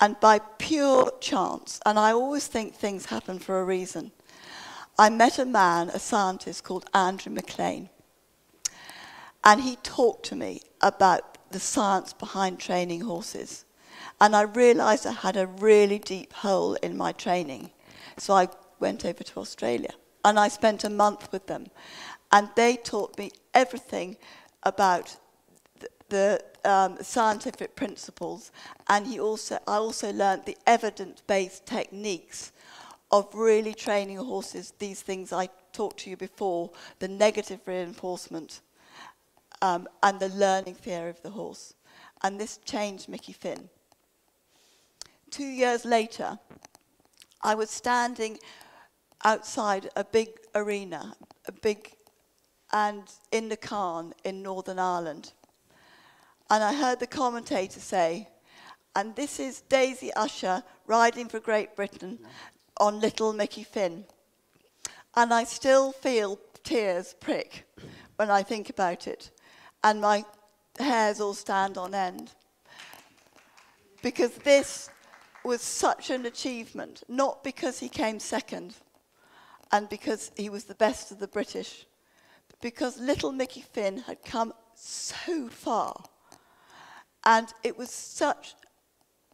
And by pure chance, and I always think things happen for a reason, I met a man, a scientist called Andrew McLean. And he talked to me about the science behind training horses. And I realized I had a really deep hole in my training. So I went over to Australia and I spent a month with them. And they taught me everything about the, um, scientific principles. And he also, I also learned the evidence-based techniques of really training horses, these things I talked to you before, the negative reinforcement um, and the learning theory of the horse. And this changed Mickey Finn. Two years later, I was standing outside a big arena, a big, and in the Carn in Northern Ireland. And I heard the commentator say, and this is Daisy Ussher riding for Great Britain on Little Mickey Finn. And I still feel tears prick when I think about it. And my hairs all stand on end. Because this was such an achievement, not because he came second and because he was the best of the British, but because little Mickey Finn had come so far. And it was such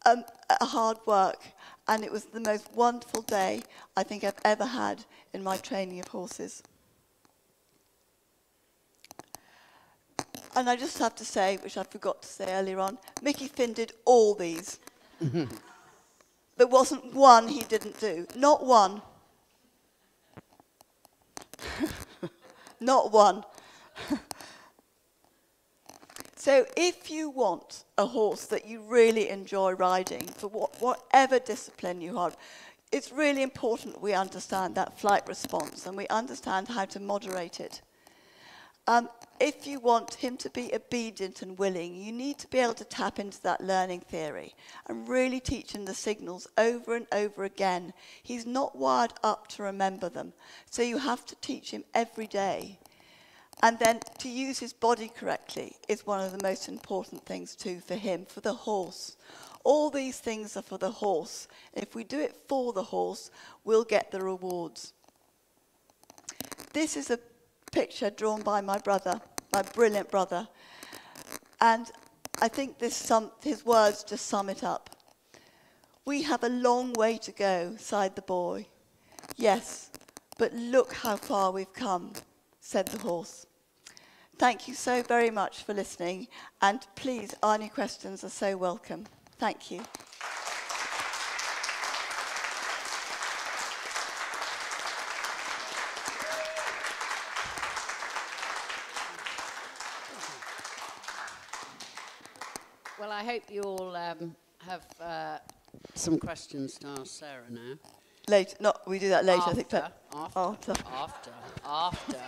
um, a hard work, and it was the most wonderful day I think I've ever had in my training of horses. And I just have to say, which I forgot to say earlier on, Mickey Finn did all these. there wasn't one he didn't do. Not one. Not one. so if you want a horse that you really enjoy riding, for what, whatever discipline you have, it's really important we understand that flight response and we understand how to moderate it. Um, if you want him to be obedient and willing, you need to be able to tap into that learning theory and really teach him the signals over and over again. He's not wired up to remember them, so you have to teach him every day. And then to use his body correctly is one of the most important things too for him, for the horse. All these things are for the horse. If we do it for the horse, we'll get the rewards. This is a picture drawn by my brother, my brilliant brother. And I think this sum, his words just sum it up. We have a long way to go, sighed the boy. Yes, but look how far we've come, said the horse. Thank you so very much for listening, and please, any questions are so welcome. Thank you. Well, I hope you all um, have uh, some questions to ask Sara now. Later, no, we do that later, after, I think. After, after. after, after.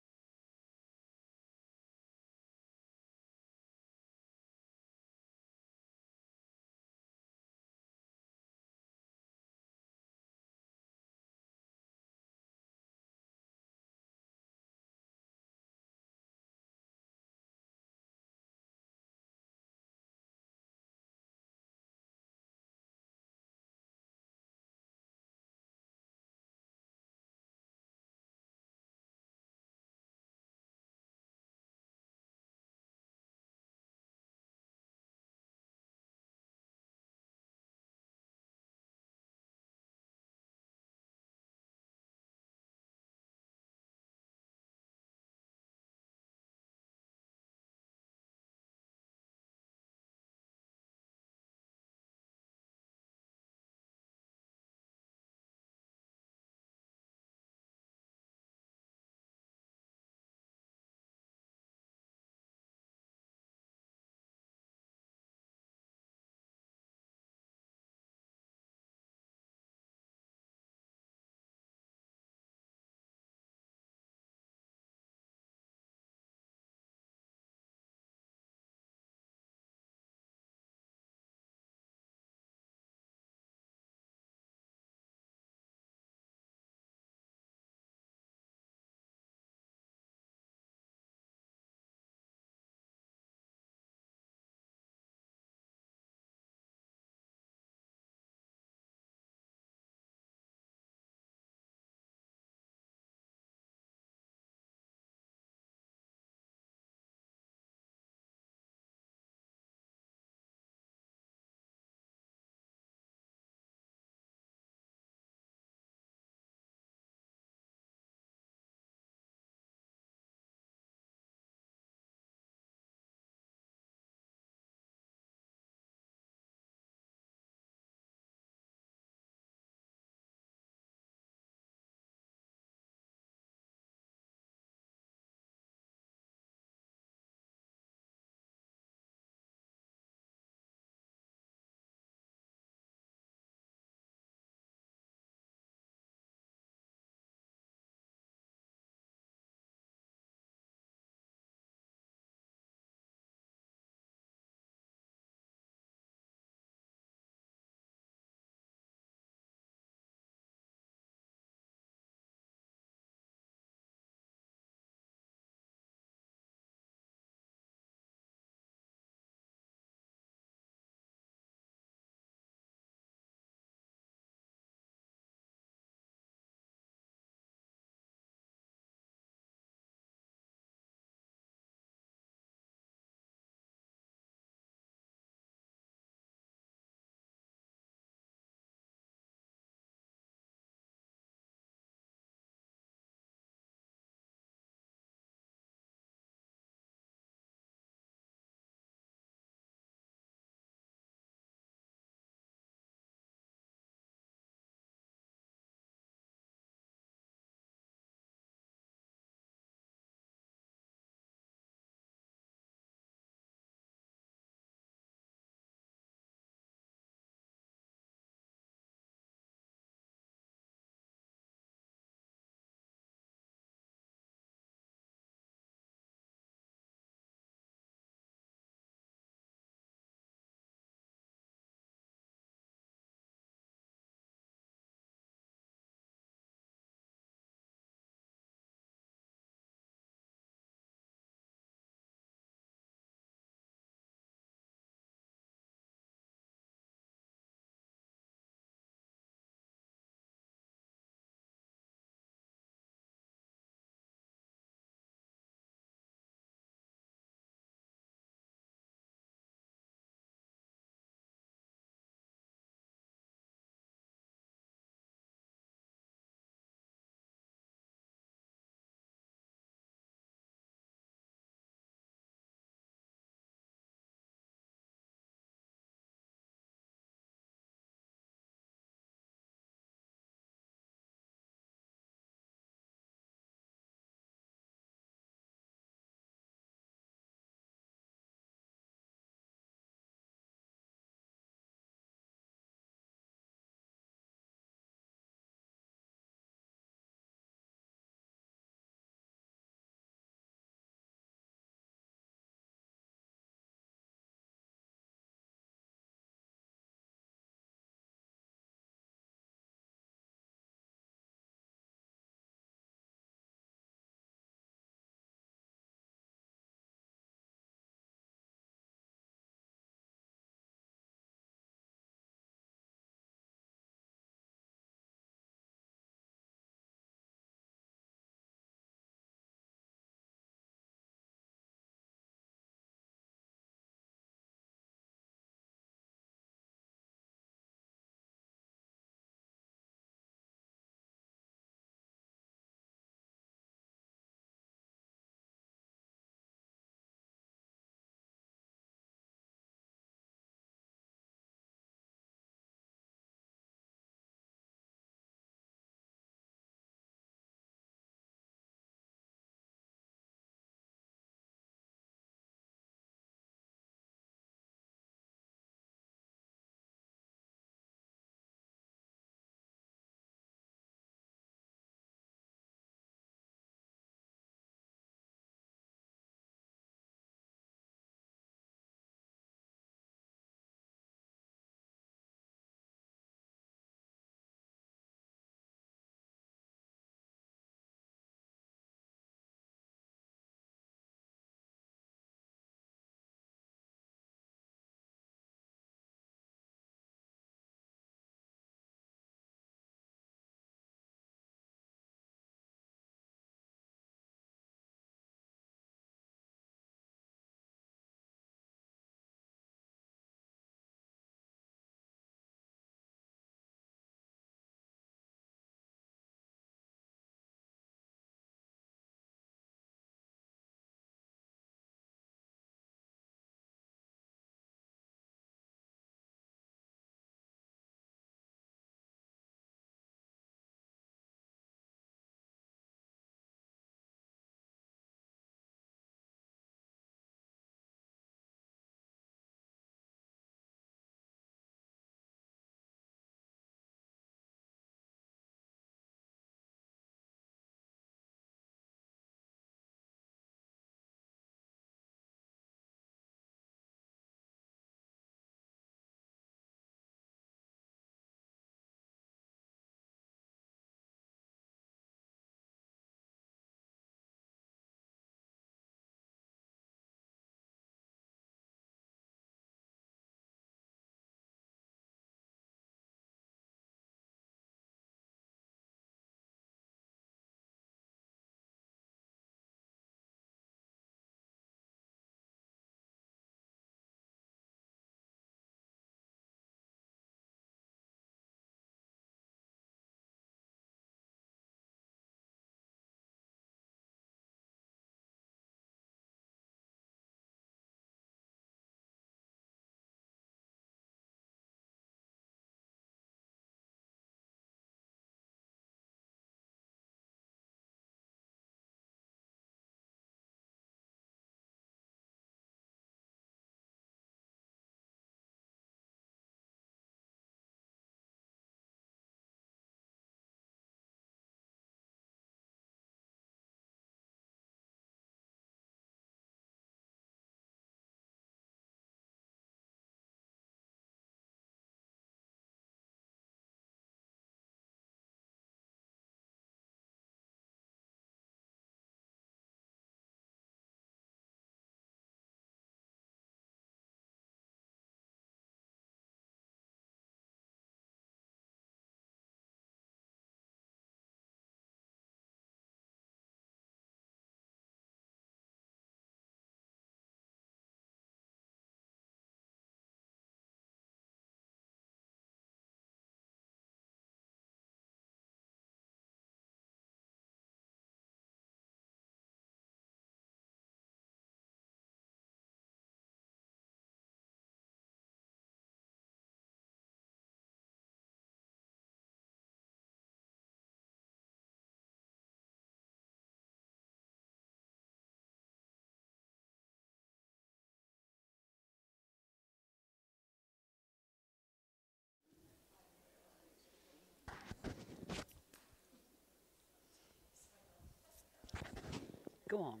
Go on.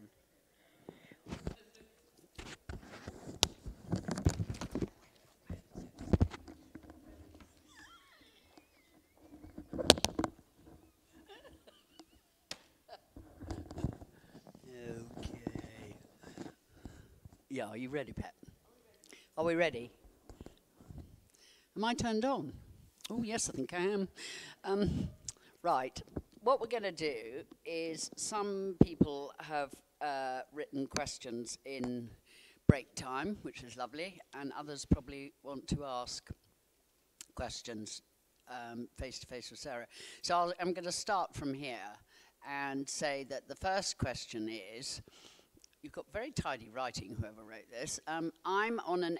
Okay. Yeah, are you ready, Pet? Are we ready? Am I turned on? Oh, yes, I think I am. Um, right. What we're going to do is some people have uh, written questions in break time, which is lovely, and others probably want to ask questions face to face with Sara. So I'll, I'm going to start from here and say that the first question is you've got very tidy writing, whoever wrote this. Um, I'm on an.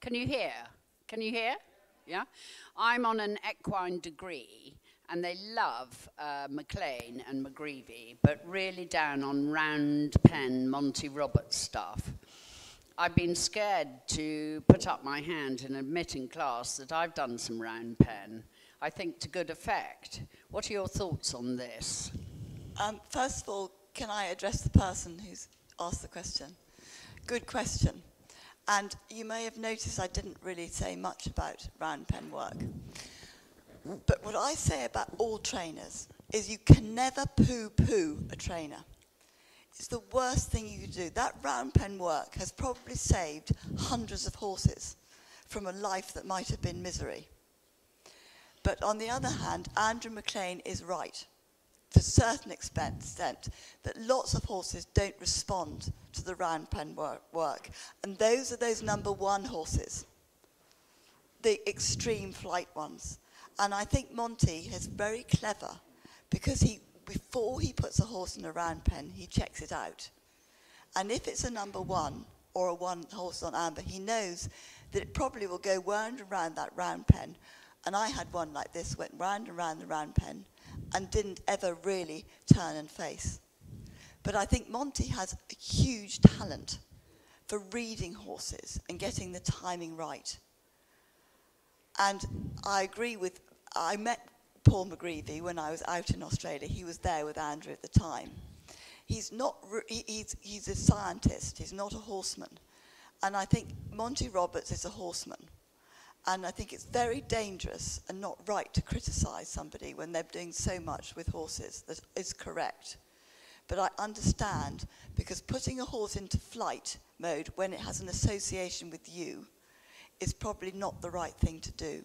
Can you hear? Can you hear? Yeah? I'm on an equine degree, and they love uh, McLean and McGreevy, but really down on round pen Monty Roberts stuff. I've been scared to put up my hand and admit in class that I've done some round pen. I think to good effect. What are your thoughts on this? Um, first of all, can I address the person who's asked the question? Good question. And you may have noticed I didn't really say much about round pen work. But what I say about all trainers is you can never poo poo a trainer. It's the worst thing you could do. That round pen work has probably saved hundreds of horses from a life that might have been misery. But on the other hand, Andrew McLean is right to a certain extent that lots of horses don't respond to the round pen work. And those are those number one horses, the extreme flight ones. And I think Monty is very clever because he, before he puts a horse in a round pen, he checks it out. And if it's a number one or a one horse on amber, he knows that it probably will go round and round that round pen. And I had one like this, went round and round the round pen and didn't ever really turn and face. But I think Monty has a huge talent for reading horses and getting the timing right. And I agree with, I met Paul McGreevy when I was out in Australia. He was there with Andrew at the time. He's not, he's, he's a scientist, he's not a horseman. And I think Monty Roberts is a horseman. And I think it's very dangerous and not right to criticize somebody when they're doing so much with horses that is correct. But I understand because putting a horse into flight mode when it has an association with you is probably not the right thing to do.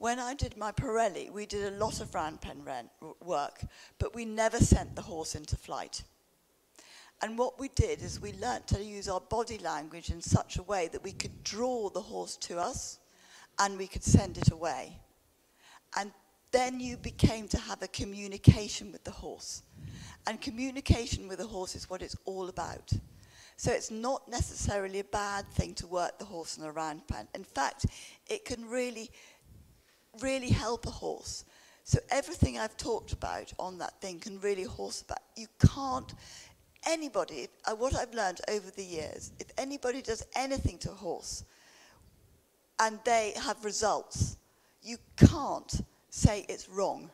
when I did my Parelli, we did a lot of round pen work, but we never sent the horse into flight. And what we did is we learnt to use our body language in such a way that we could draw the horse to us and we could send it away. And then you became to have a communication with the horse. And communication with the horse is what it's all about. So it's not necessarily a bad thing to work the horse in a round pen. In fact, it can really, really help a horse. So everything I've talked about on that thing can really horse about. You can't, anybody, uh, what I've learned over the years, if anybody does anything to a horse and they have results, you can't say it's wrong.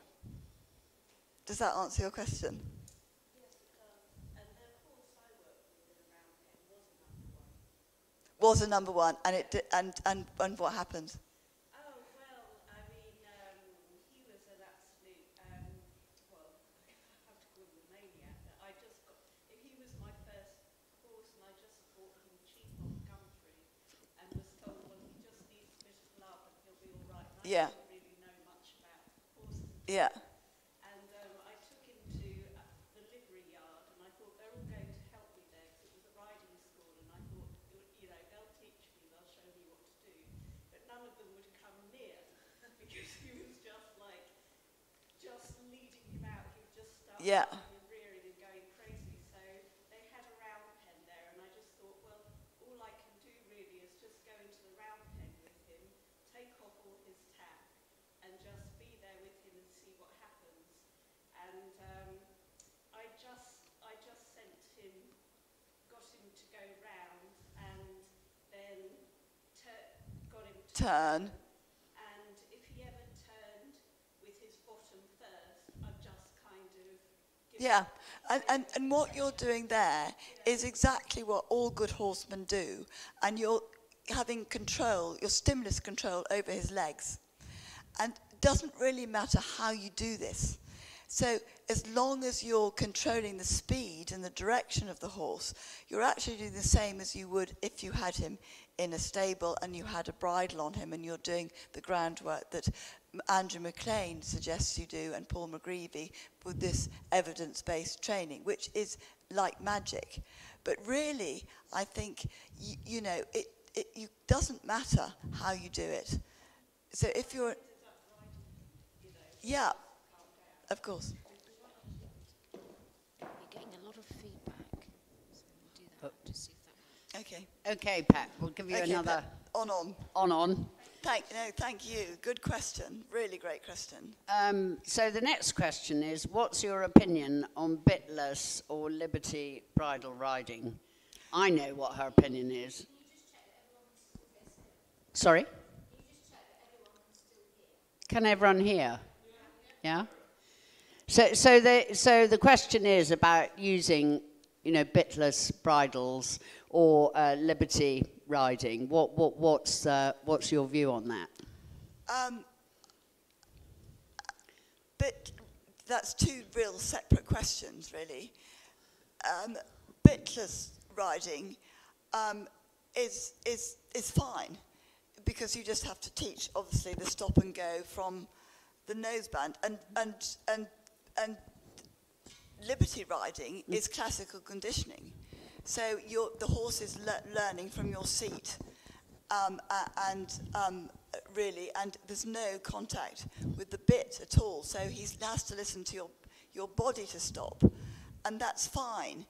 Does that answer your question? was a number one, and it did, and, and and what happened? Yeah. Yeah. And um, I took him to uh, the livery yard, and I thought they're all going to help me there because it was a riding school, and I thought, you know, they'll teach me, they'll show me what to do. But none of them would come near because he was just like, just leading him out. He just start yeah. rearing and going crazy. So they had a round pen take off all his tack and just be there with him and see what happens. And um, I just, I just sent him, got him to go round and then tur- got him to Turn. and if he ever turned with his bottom first, I'd just kind of Yeah, and, and, and what you're doing there is exactly what all good horsemen do, and you're having control, your stimulus control over his legs. And it doesn't really matter how you do this. So as long as you're controlling the speed and the direction of the horse, you're actually doing the same as you would if you had him in a stable and you had a bridle on him and you're doing the groundwork that Andrew McLean suggests you do and Paul McGreevy with this evidence-based training, which is like magic. But really, I think, you, you know, it, it you, doesn't matter how you do it. So if you're... Yeah, of course. You're getting a lot of feedback. So we'll do that uh, to see if that works. Okay. Okay, Pat, we'll give you okay, another but on, on. on on. Thank, no, thank you. Good question. Really great question. Um, so the next question is, what's your opinion on bitless or liberty bridle riding? I know what her opinion is. Sorry? Can everyone hear? Yeah. So, so the so the question is about using, you know, bitless bridles or uh, liberty riding. What what what's uh, what's your view on that? Um, but that's two real separate questions, really. Um, bitless riding um, is, is, is fine because you just have to teach, obviously, the stop and go from the noseband. And, and, and, and liberty riding is classical conditioning. So the horse is le- learning from your seat um, a- and um, really, and there's no contact with the bit at all. So he has to listen to your, your body to stop, and that's fine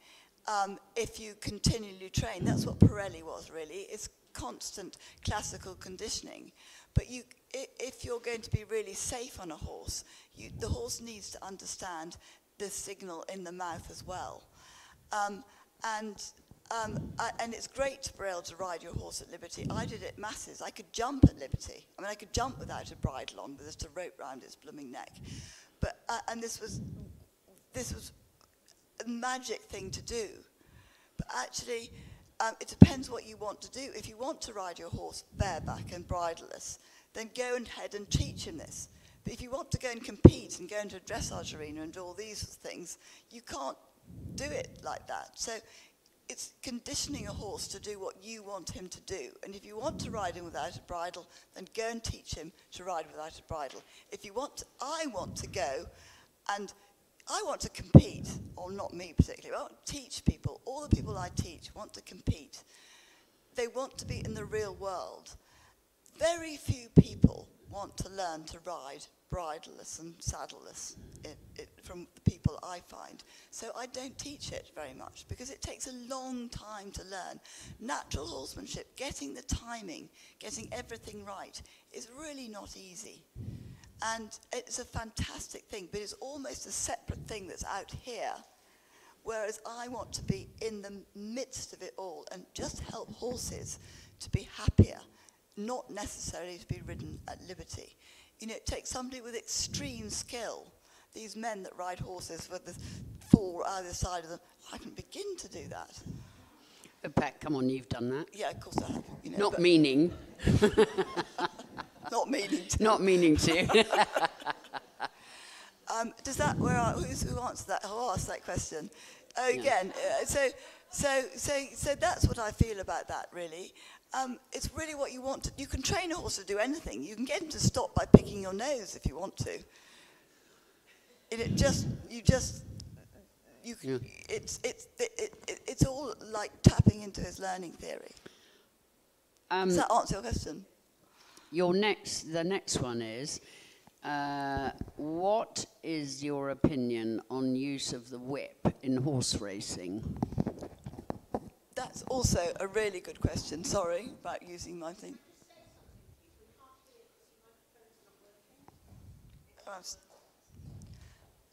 um, if you continually train. That's what Parelli was really. It's constant classical conditioning. But you, if you're going to be really safe on a horse, you, the horse needs to understand the signal in the mouth as well. Um, and um, I, and it's great to be able to ride your horse at liberty. I did it masses. I could jump at liberty. I mean, I could jump without a bridle on, with just a rope round its blooming neck. But uh, and this was this was a magic thing to do. But actually, um, it depends what you want to do. If you want to ride your horse bareback and bridleless, then go and head and teach him this. But if you want to go and compete and go into a dressage arena and do all these things, you can't do it like that. So it's conditioning a horse to do what you want him to do. And if you want to ride him without a bridle, then go and teach him to ride without a bridle. If you want, to, I want to go and I want to compete, or not me particularly, I want to teach people. All the people I teach want to compete. They want to be in the real world. Very few people want to learn to ride bridleless and saddleless it, it, from the people I find. So I don't teach it very much because it takes a long time to learn. Natural horsemanship, getting the timing, getting everything right, is really not easy. And it's a fantastic thing, but it's almost a separate thing that's out here. Whereas I want to be in the midst of it all and just help horses to be happier, not necessarily to be ridden at liberty. You know, it takes somebody with extreme skill. These men that ride horses with the four either side of them, I can begin to do that. Uh, Pat, come on, you've done that. Yeah, of course I have. You know, Not meaning, Not meaning to. not meaning to. Um, does that where are, who's, who answered that? Who asked that question? Oh, again, uh, so so so so that's what I feel about that. Really, um, it's really what you want. To, you can train a horse to do anything. You can get him to stop by picking your nose if you want to. And it just you just you c- Yeah. it's it's it, it, it, it's all like tapping into his learning theory. Um, Does that answer your question? Your next, the next one is, uh, what is your opinion on use of the whip in horse racing? That's also a really good question. Sorry about using my thing.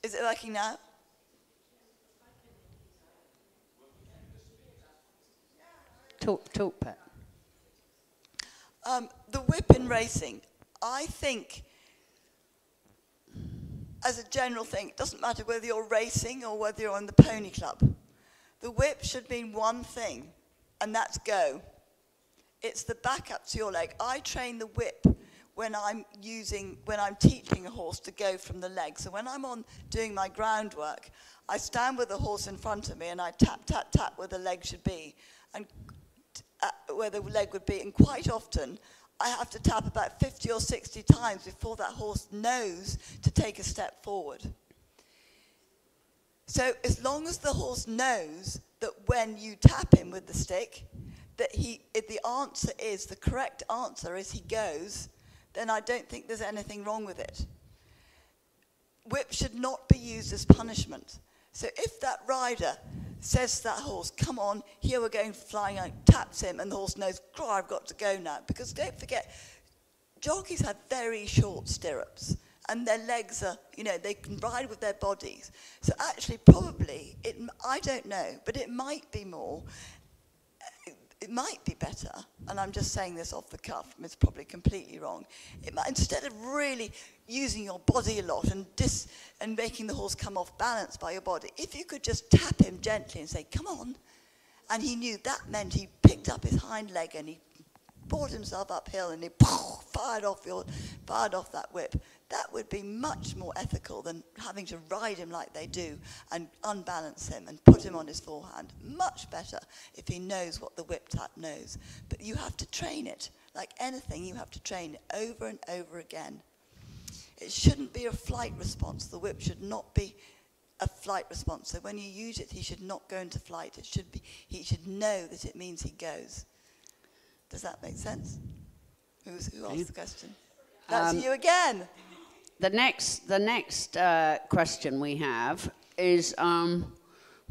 Is it working now? Talk, talk, Pat. Um, the whip in racing, I think, as a general thing, it doesn't matter whether you're racing or whether you're on the pony club. The whip should mean one thing, and that's go. It's the backup to your leg. I train the whip when I'm using, when I'm teaching a horse to go from the leg. So when I'm on doing my groundwork, I stand with the horse in front of me and I tap, tap, tap where the leg should be. And uh, where the leg would be, and quite often I have to tap about 50 or 60 times before that horse knows to take a step forward. So as long as the horse knows that when you tap him with the stick, that he, the answer is, the correct answer is he goes, then I don't think there's anything wrong with it. Whip should not be used as punishment. So if that rider says to that horse, come on, here we're going flying out, taps him, and the horse knows, "God, I've got to go now. Because don't forget, jockeys have very short stirrups and their legs are, you know, they can ride with their bodies. So actually, probably, it, I don't know, but it might be more, it, might be better, and I'm just saying this off the cuff, it's probably completely wrong. Might, instead of really using your body a lot and, dis, and making the horse come off balance by your body, if you could just tap him gently and say, come on, and he knew that meant he picked up his hind leg and he brought himself uphill and he fired off your fired off that whip. That would be much more ethical than having to ride him like they do and unbalance him and put him on his forehand. Much better if he knows what the whip tap knows. But you have to train it. Like anything, you have to train it over and over again. It shouldn't be a flight response. The whip should not be a flight response. So when you use it, he should not go into flight. It should be, he should know that it means he goes. Does that make sense? Who's, who asked the question? That's Um, you again. The next, the next uh, question we have is um,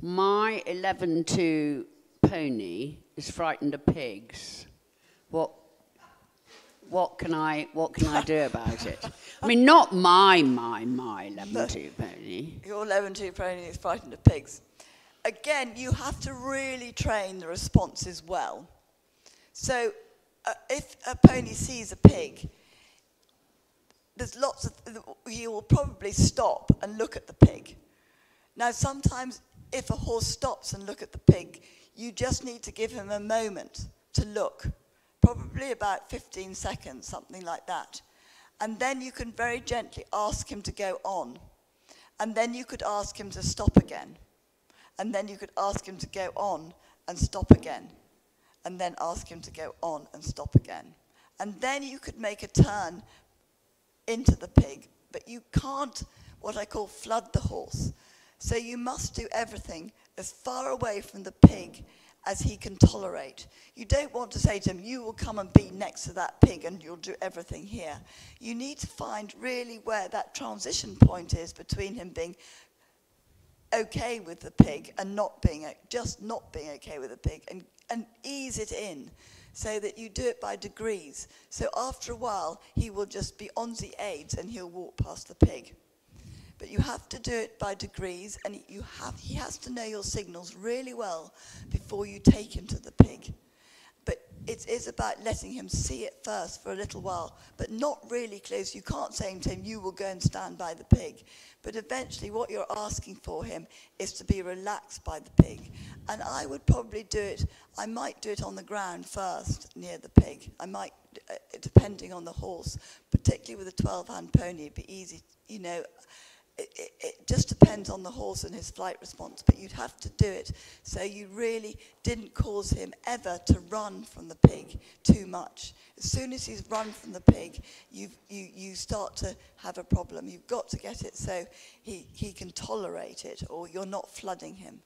my 11-2 pony is frightened of pigs. What, what can I, what can I do about it? I mean, not my, my, my 11-2 pony. Your 11 2 pony is frightened of pigs. Again, you have to really train the responses well. So, uh, if a pony sees a pig, there's lots of, he will probably stop and look at the pig. Now, sometimes if a horse stops and look at the pig, you just need to give him a moment to look, probably about 15 seconds, something like that. And then you can very gently ask him to go on. And then you could ask him to stop again. And then you could ask him to go on and stop again. And then ask him to go on and stop again. And then you could make a turn into the pig, but you can't, what I call, flood the horse. So you must do everything as far away from the pig as he can tolerate. You don't want to say to him, you will come and be next to that pig and you'll do everything here. You need to find really where that transition point is between him being okay with the pig and not being, just not being okay with the pig and, and ease it in so that you do it by degrees. So after a while, he will just be on the aids and he'll walk past the pig. But you have to do it by degrees, and you have, he has to know your signals really well before you take him to the pig. It is about letting him see it first for a little while, but not really close. You can't say to him, you will go and stand by the pig. But eventually what you're asking for him is to be relaxed by the pig. And I would probably do it, I might do it on the ground first near the pig. I might, uh, depending on the horse, particularly with a 12-hand pony, it'd be easy, you know, it, it, it just depends on the horse and his flight response, but you'd have to do it so you really didn't cause him ever to run from the pig too much. As soon as he's run from the pig, you you, you start to have a problem. You've got to get it so he, he can tolerate it, or you're not flooding him.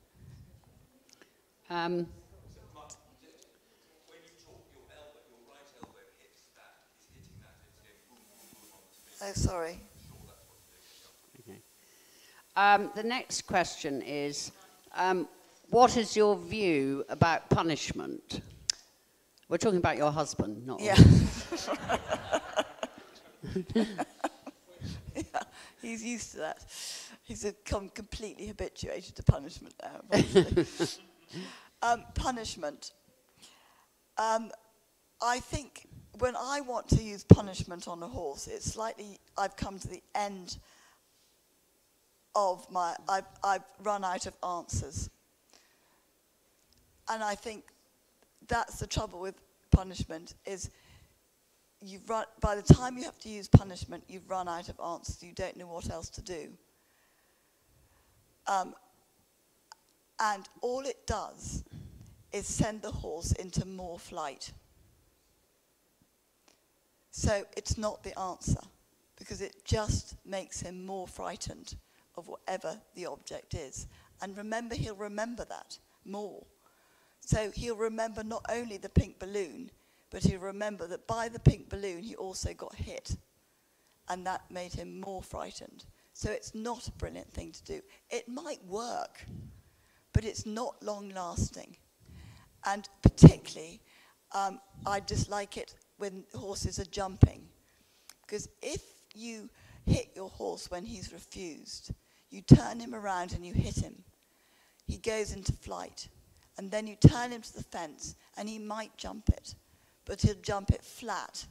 Um, Oh, sorry. Um, the next question is, um, what is your view about punishment? We're talking about your husband, not Yeah. yeah. he's used to that. He's become completely habituated to punishment now. um, punishment. Um, I think when I want to use punishment on a horse, it's slightly, I've come to the end of my, I've, I've run out of answers. And I think that's the trouble with punishment is you've run, by the time you have to use punishment, you've run out of answers. You don't know what else to do. Um, and all it does is send the horse into more flight. So it's not the answer because it just makes him more frightened of whatever the object is. And remember, he'll remember that more. So he'll remember not only the pink balloon, but he'll remember that by the pink balloon he also got hit. And that made him more frightened. So it's not a brilliant thing to do. It might work, but it's not long lasting. And particularly, um, I dislike it when horses are jumping. Because if you hit your horse when he's refused, you turn him around and you hit him, he goes into flight. And then you turn him to the fence and he might jump it, but he'll jump it flat.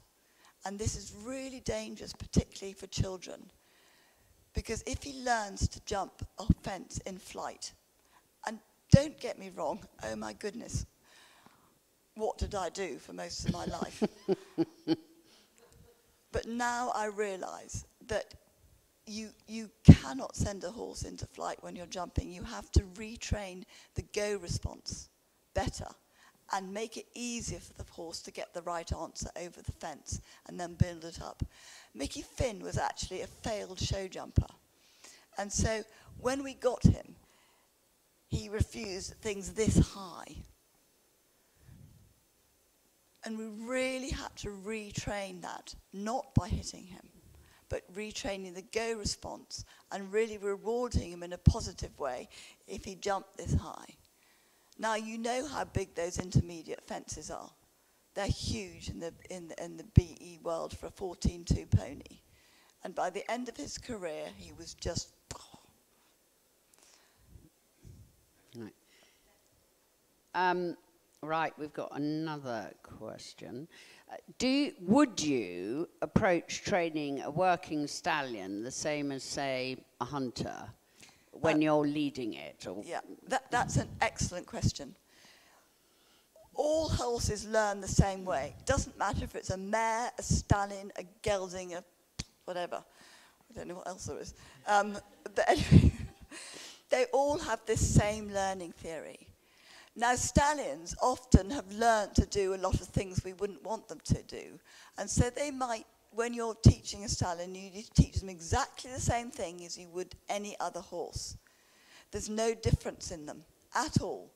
And this is really dangerous, particularly for children. Because if he learns to jump a fence in flight, and don't get me wrong, oh my goodness, what did I do for most of my life? but now I realize that you, you cannot send a horse into flight when you're jumping. You have to retrain the go response better and make it easier for the horse to get the right answer over the fence and then build it up. Mickey Finn was actually a failed show jumper. And so when we got him, he refused things this high. And we really had to retrain that, not by hitting him, but retraining the go response and really rewarding him in a positive way if he jumped this high. Now, you know how big those intermediate fences are. They're huge in the, in the, in the BE world for a 14-2 pony. And by the end of his career, he was just... Right. Um, right, we've got another question. Do, would you approach training a working stallion the same as, say, a hunter when Uh, you're leading it? Yeah, that, that's an excellent question. All horses learn the same way. It doesn't matter if it's a mare, a stallion, a gelding, a whatever. I don't know what else there is. Um, but anyway, they all have this same learning theory. Now, stallions often have learned to do a lot of things we wouldn't want them to do. And so they might, when you're teaching a stallion, you need to teach them exactly the same thing as you would any other horse. There's no difference in them at all.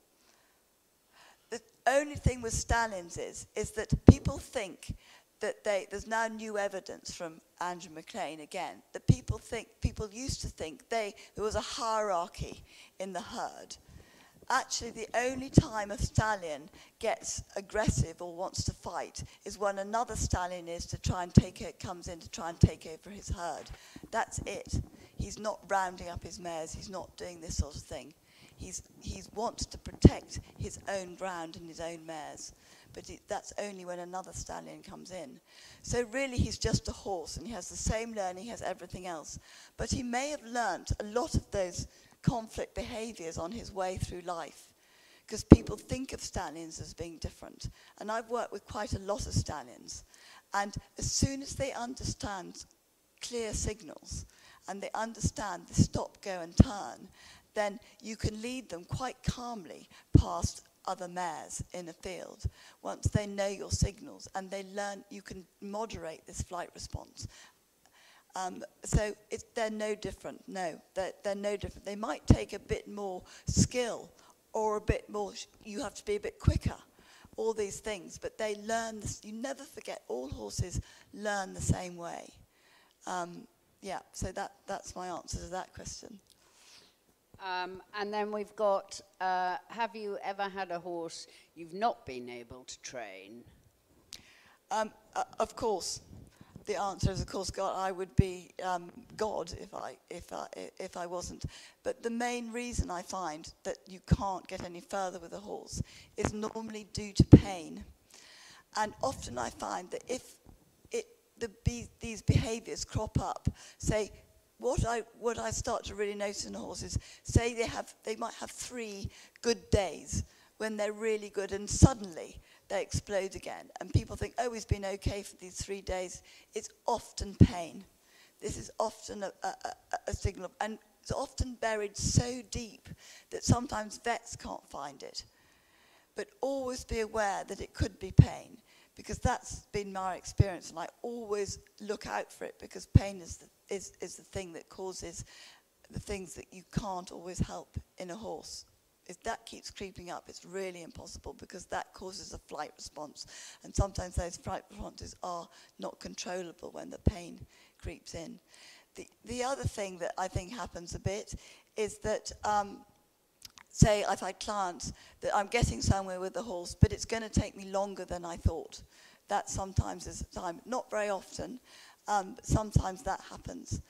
The only thing with stallions is, is that people think that they, there's now new evidence from Andrew McLean again, that people think, people used to think they, there was a hierarchy in the herd. Actually, the only time a stallion gets aggressive or wants to fight is when another stallion is to try and take it, comes in to try and take over his herd. That's it. He's not rounding up his mares. He's not doing this sort of thing. He's, he wants to protect his own ground and his own mares. But he, that's only when another stallion comes in. So really, he's just a horse, and he has the same learning, has everything else. But he may have learnt a lot of those conflict behaviors on his way through life because people think of stallions as being different. And I've worked with quite a lot of stallions. And as soon as they understand clear signals and they understand the stop, go, and turn, then you can lead them quite calmly past other mares in a field once they know your signals and they learn you can moderate this flight response um, so they're no different. No, they're, they're no different. They might take a bit more skill or a bit more, you have to be a bit quicker, all these things. But they learn, this, you never forget, all horses learn the same way. Um, yeah, so that, that's my answer to that question. Um, and then we've got, uh, have you ever had a horse you've not been able to train? Um, uh, of course, the answer is, of course, God. I would be um, God if I if I if I wasn't. But the main reason I find that you can't get any further with a horse is normally due to pain, and often I find that if it the be, these behaviours crop up, say. What I what I start to really notice in a horse say they have they might have three good days when they're really good, and suddenly they explode again. And people think, oh, he's been okay for these three days. It's often pain. This is often a, a, a, signal, of, and it's often buried so deep that sometimes vets can't find it. But always be aware that it could be pain, because that's been my experience, and I always look out for it because pain is the, is, is the thing that causes the things that you can't always help in a horse if that keeps creeping up, it's really impossible because that causes a flight response. And sometimes those flight responses are not controllable when the pain creeps in. The, the other thing that I think happens a bit is that, um, say, I've had clients that I'm getting somewhere with the horse, but it's going to take me longer than I thought. That sometimes is time, not very often, um, but sometimes that happens.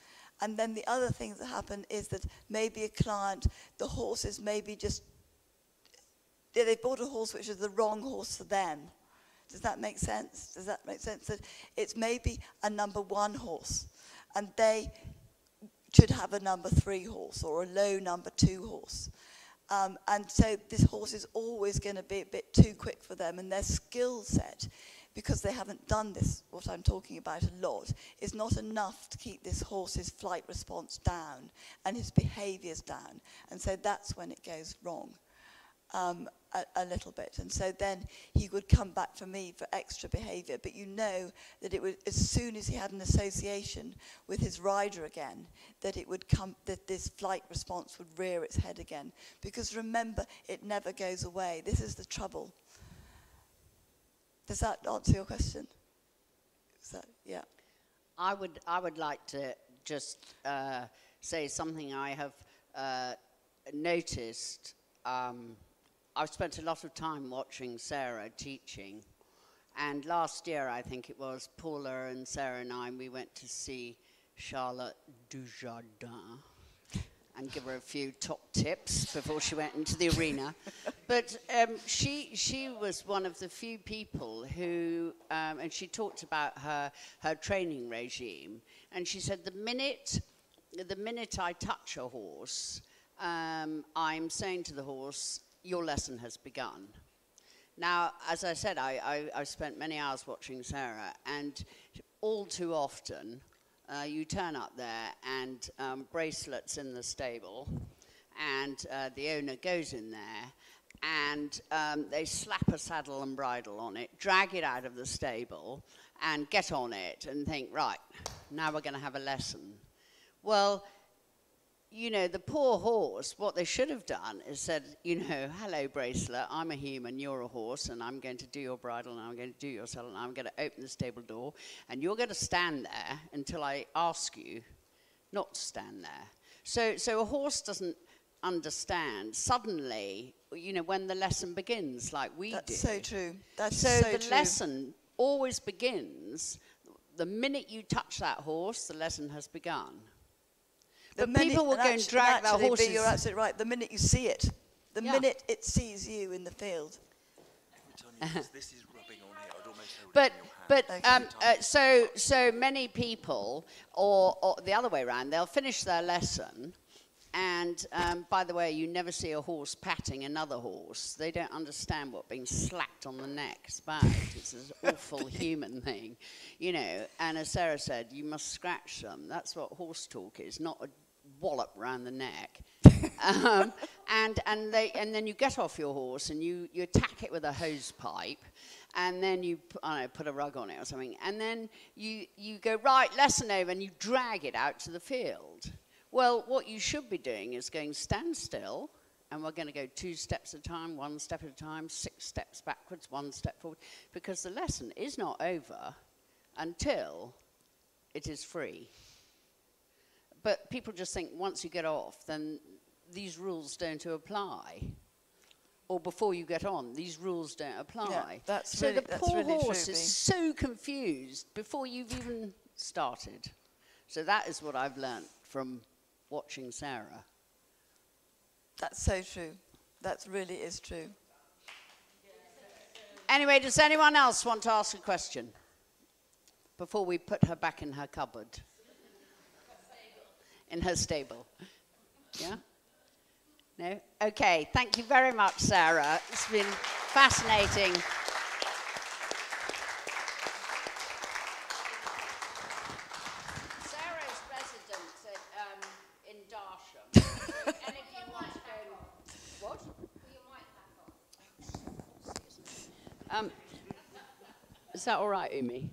And then the other things that happen is that maybe a client, the horse is maybe just, they bought a horse which is the wrong horse for them. Does that make sense? Does that make sense? That it's maybe a number one horse, and they should have a number three horse or a low number two horse. Um, and so this horse is always going to be a bit too quick for them, and their skill set because they haven't done this, what I'm talking about a lot, is not enough to keep this horse's flight response down and his behaviours down. And so that's when it goes wrong um, a, a, little bit. And so then he would come back for me for extra behaviour. But you know that it would, as soon as he had an association with his rider again, that it would come, that this flight response would rear its head again. Because remember, it never goes away. This is the trouble does that answer your question? Is that, yeah. I would, I would like to just uh, say something I have uh, noticed. Um, I've spent a lot of time watching Sara teaching. And last year, I think it was, Paula and Sara and I, we went to see Charlotte Dujardin and give her a few top tips before she went into the arena. But um, she, she was one of the few people who, um, and she talked about her, her training regime, and she said the minute, the minute I touch a horse, um, I'm saying to the horse, your lesson has begun. Now, as I said, I, I, I spent many hours watching Sara, and all too often, uh, you turn up there and um, bracelets in the stable, and uh, the owner goes in there and um, they slap a saddle and bridle on it, drag it out of the stable, and get on it and think, right, now we're going to have a lesson. Well, you know, the poor horse, what they should have done is said, you know, hello, bracelet, I'm a human, you're a horse, and I'm going to do your bridle, and I'm going to do your saddle, and I'm going to open the stable door, and you're going to stand there until I ask you not to stand there. So, so a horse doesn't understand suddenly, you know, when the lesson begins, like we That's do. so true. That's so, so the true. lesson always begins the minute you touch that horse, the lesson has begun. The But minute- people will go and actu- drag their actually, horses. Bea, You're absolutely right. The minute you see it, the Yeah. minute it sees you in the field. Every time you use this is rubbing on here. I'd almost hold But it in your hand. but um, uh, so so many people, or, or the other way around, they'll finish their lesson, and um, by the way, you never see a horse patting another horse. They don't understand what being slapped on the neck is about. It's an awful human thing, you know. And as Sara said, you must scratch them. That's what horse talk is, not a wallop round the neck. um, and and they and then you get off your horse and you you attack it with a hose pipe, and then you I don't know put a rug on it or something, and then you you go right lesson over and you drag it out to the field. Well, what you should be doing is going stand still. And we're going to go two steps at a time, one step at a time, six steps backwards, one step forward, because the lesson is not over until it is free. But people just think once you get off, then these rules don't apply. Or before you get on, these rules don't apply. Yeah, that's so really- the that's poor really true, horse is so confused before you've even started. So that is what I've learnt from watching Sara. That's so true. That really is true. Anyway, does anyone else want to ask a question before we put her back in her cupboard? In her stable. Yeah? No? Okay, thank you very much, Sara. It's been fascinating. Sara's resident at, um, in Darsham. So any of you want to go? What? Um, is that all right, Umi?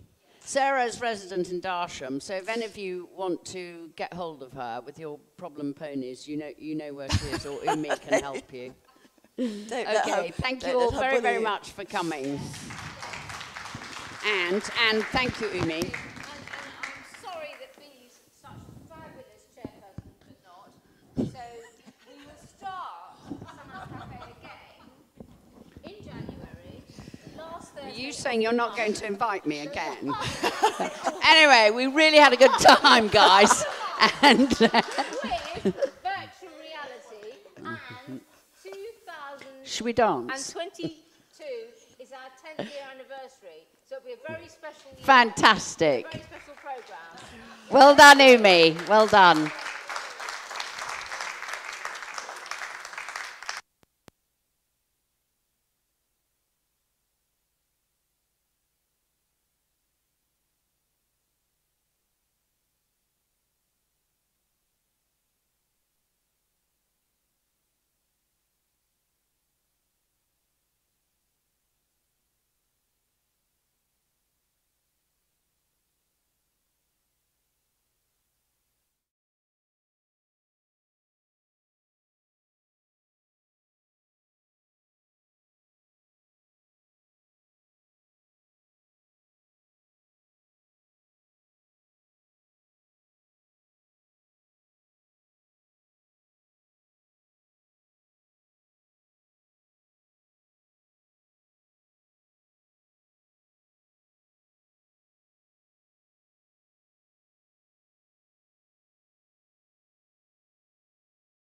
Sara's resident in Darsham, so if any of you want to get hold of her with your problem ponies, you know, you know where she is, or Umi can help you. Okay, thank don't you all very, very you. much for coming. And, and thank you, Umi. And, and I'm sorry that Bee's such a fabulous chairperson, but not. So we will start Science Cafe again in January. Last Thursday. Are you saying you're not going to invite me again? anyway, we really had a good time, guys. And uh, with virtual reality and 2000 should we and dance? 22 is our 10th year anniversary. So it'll be a very special year, Fantastic. very special program. Well done, Umi. Well done.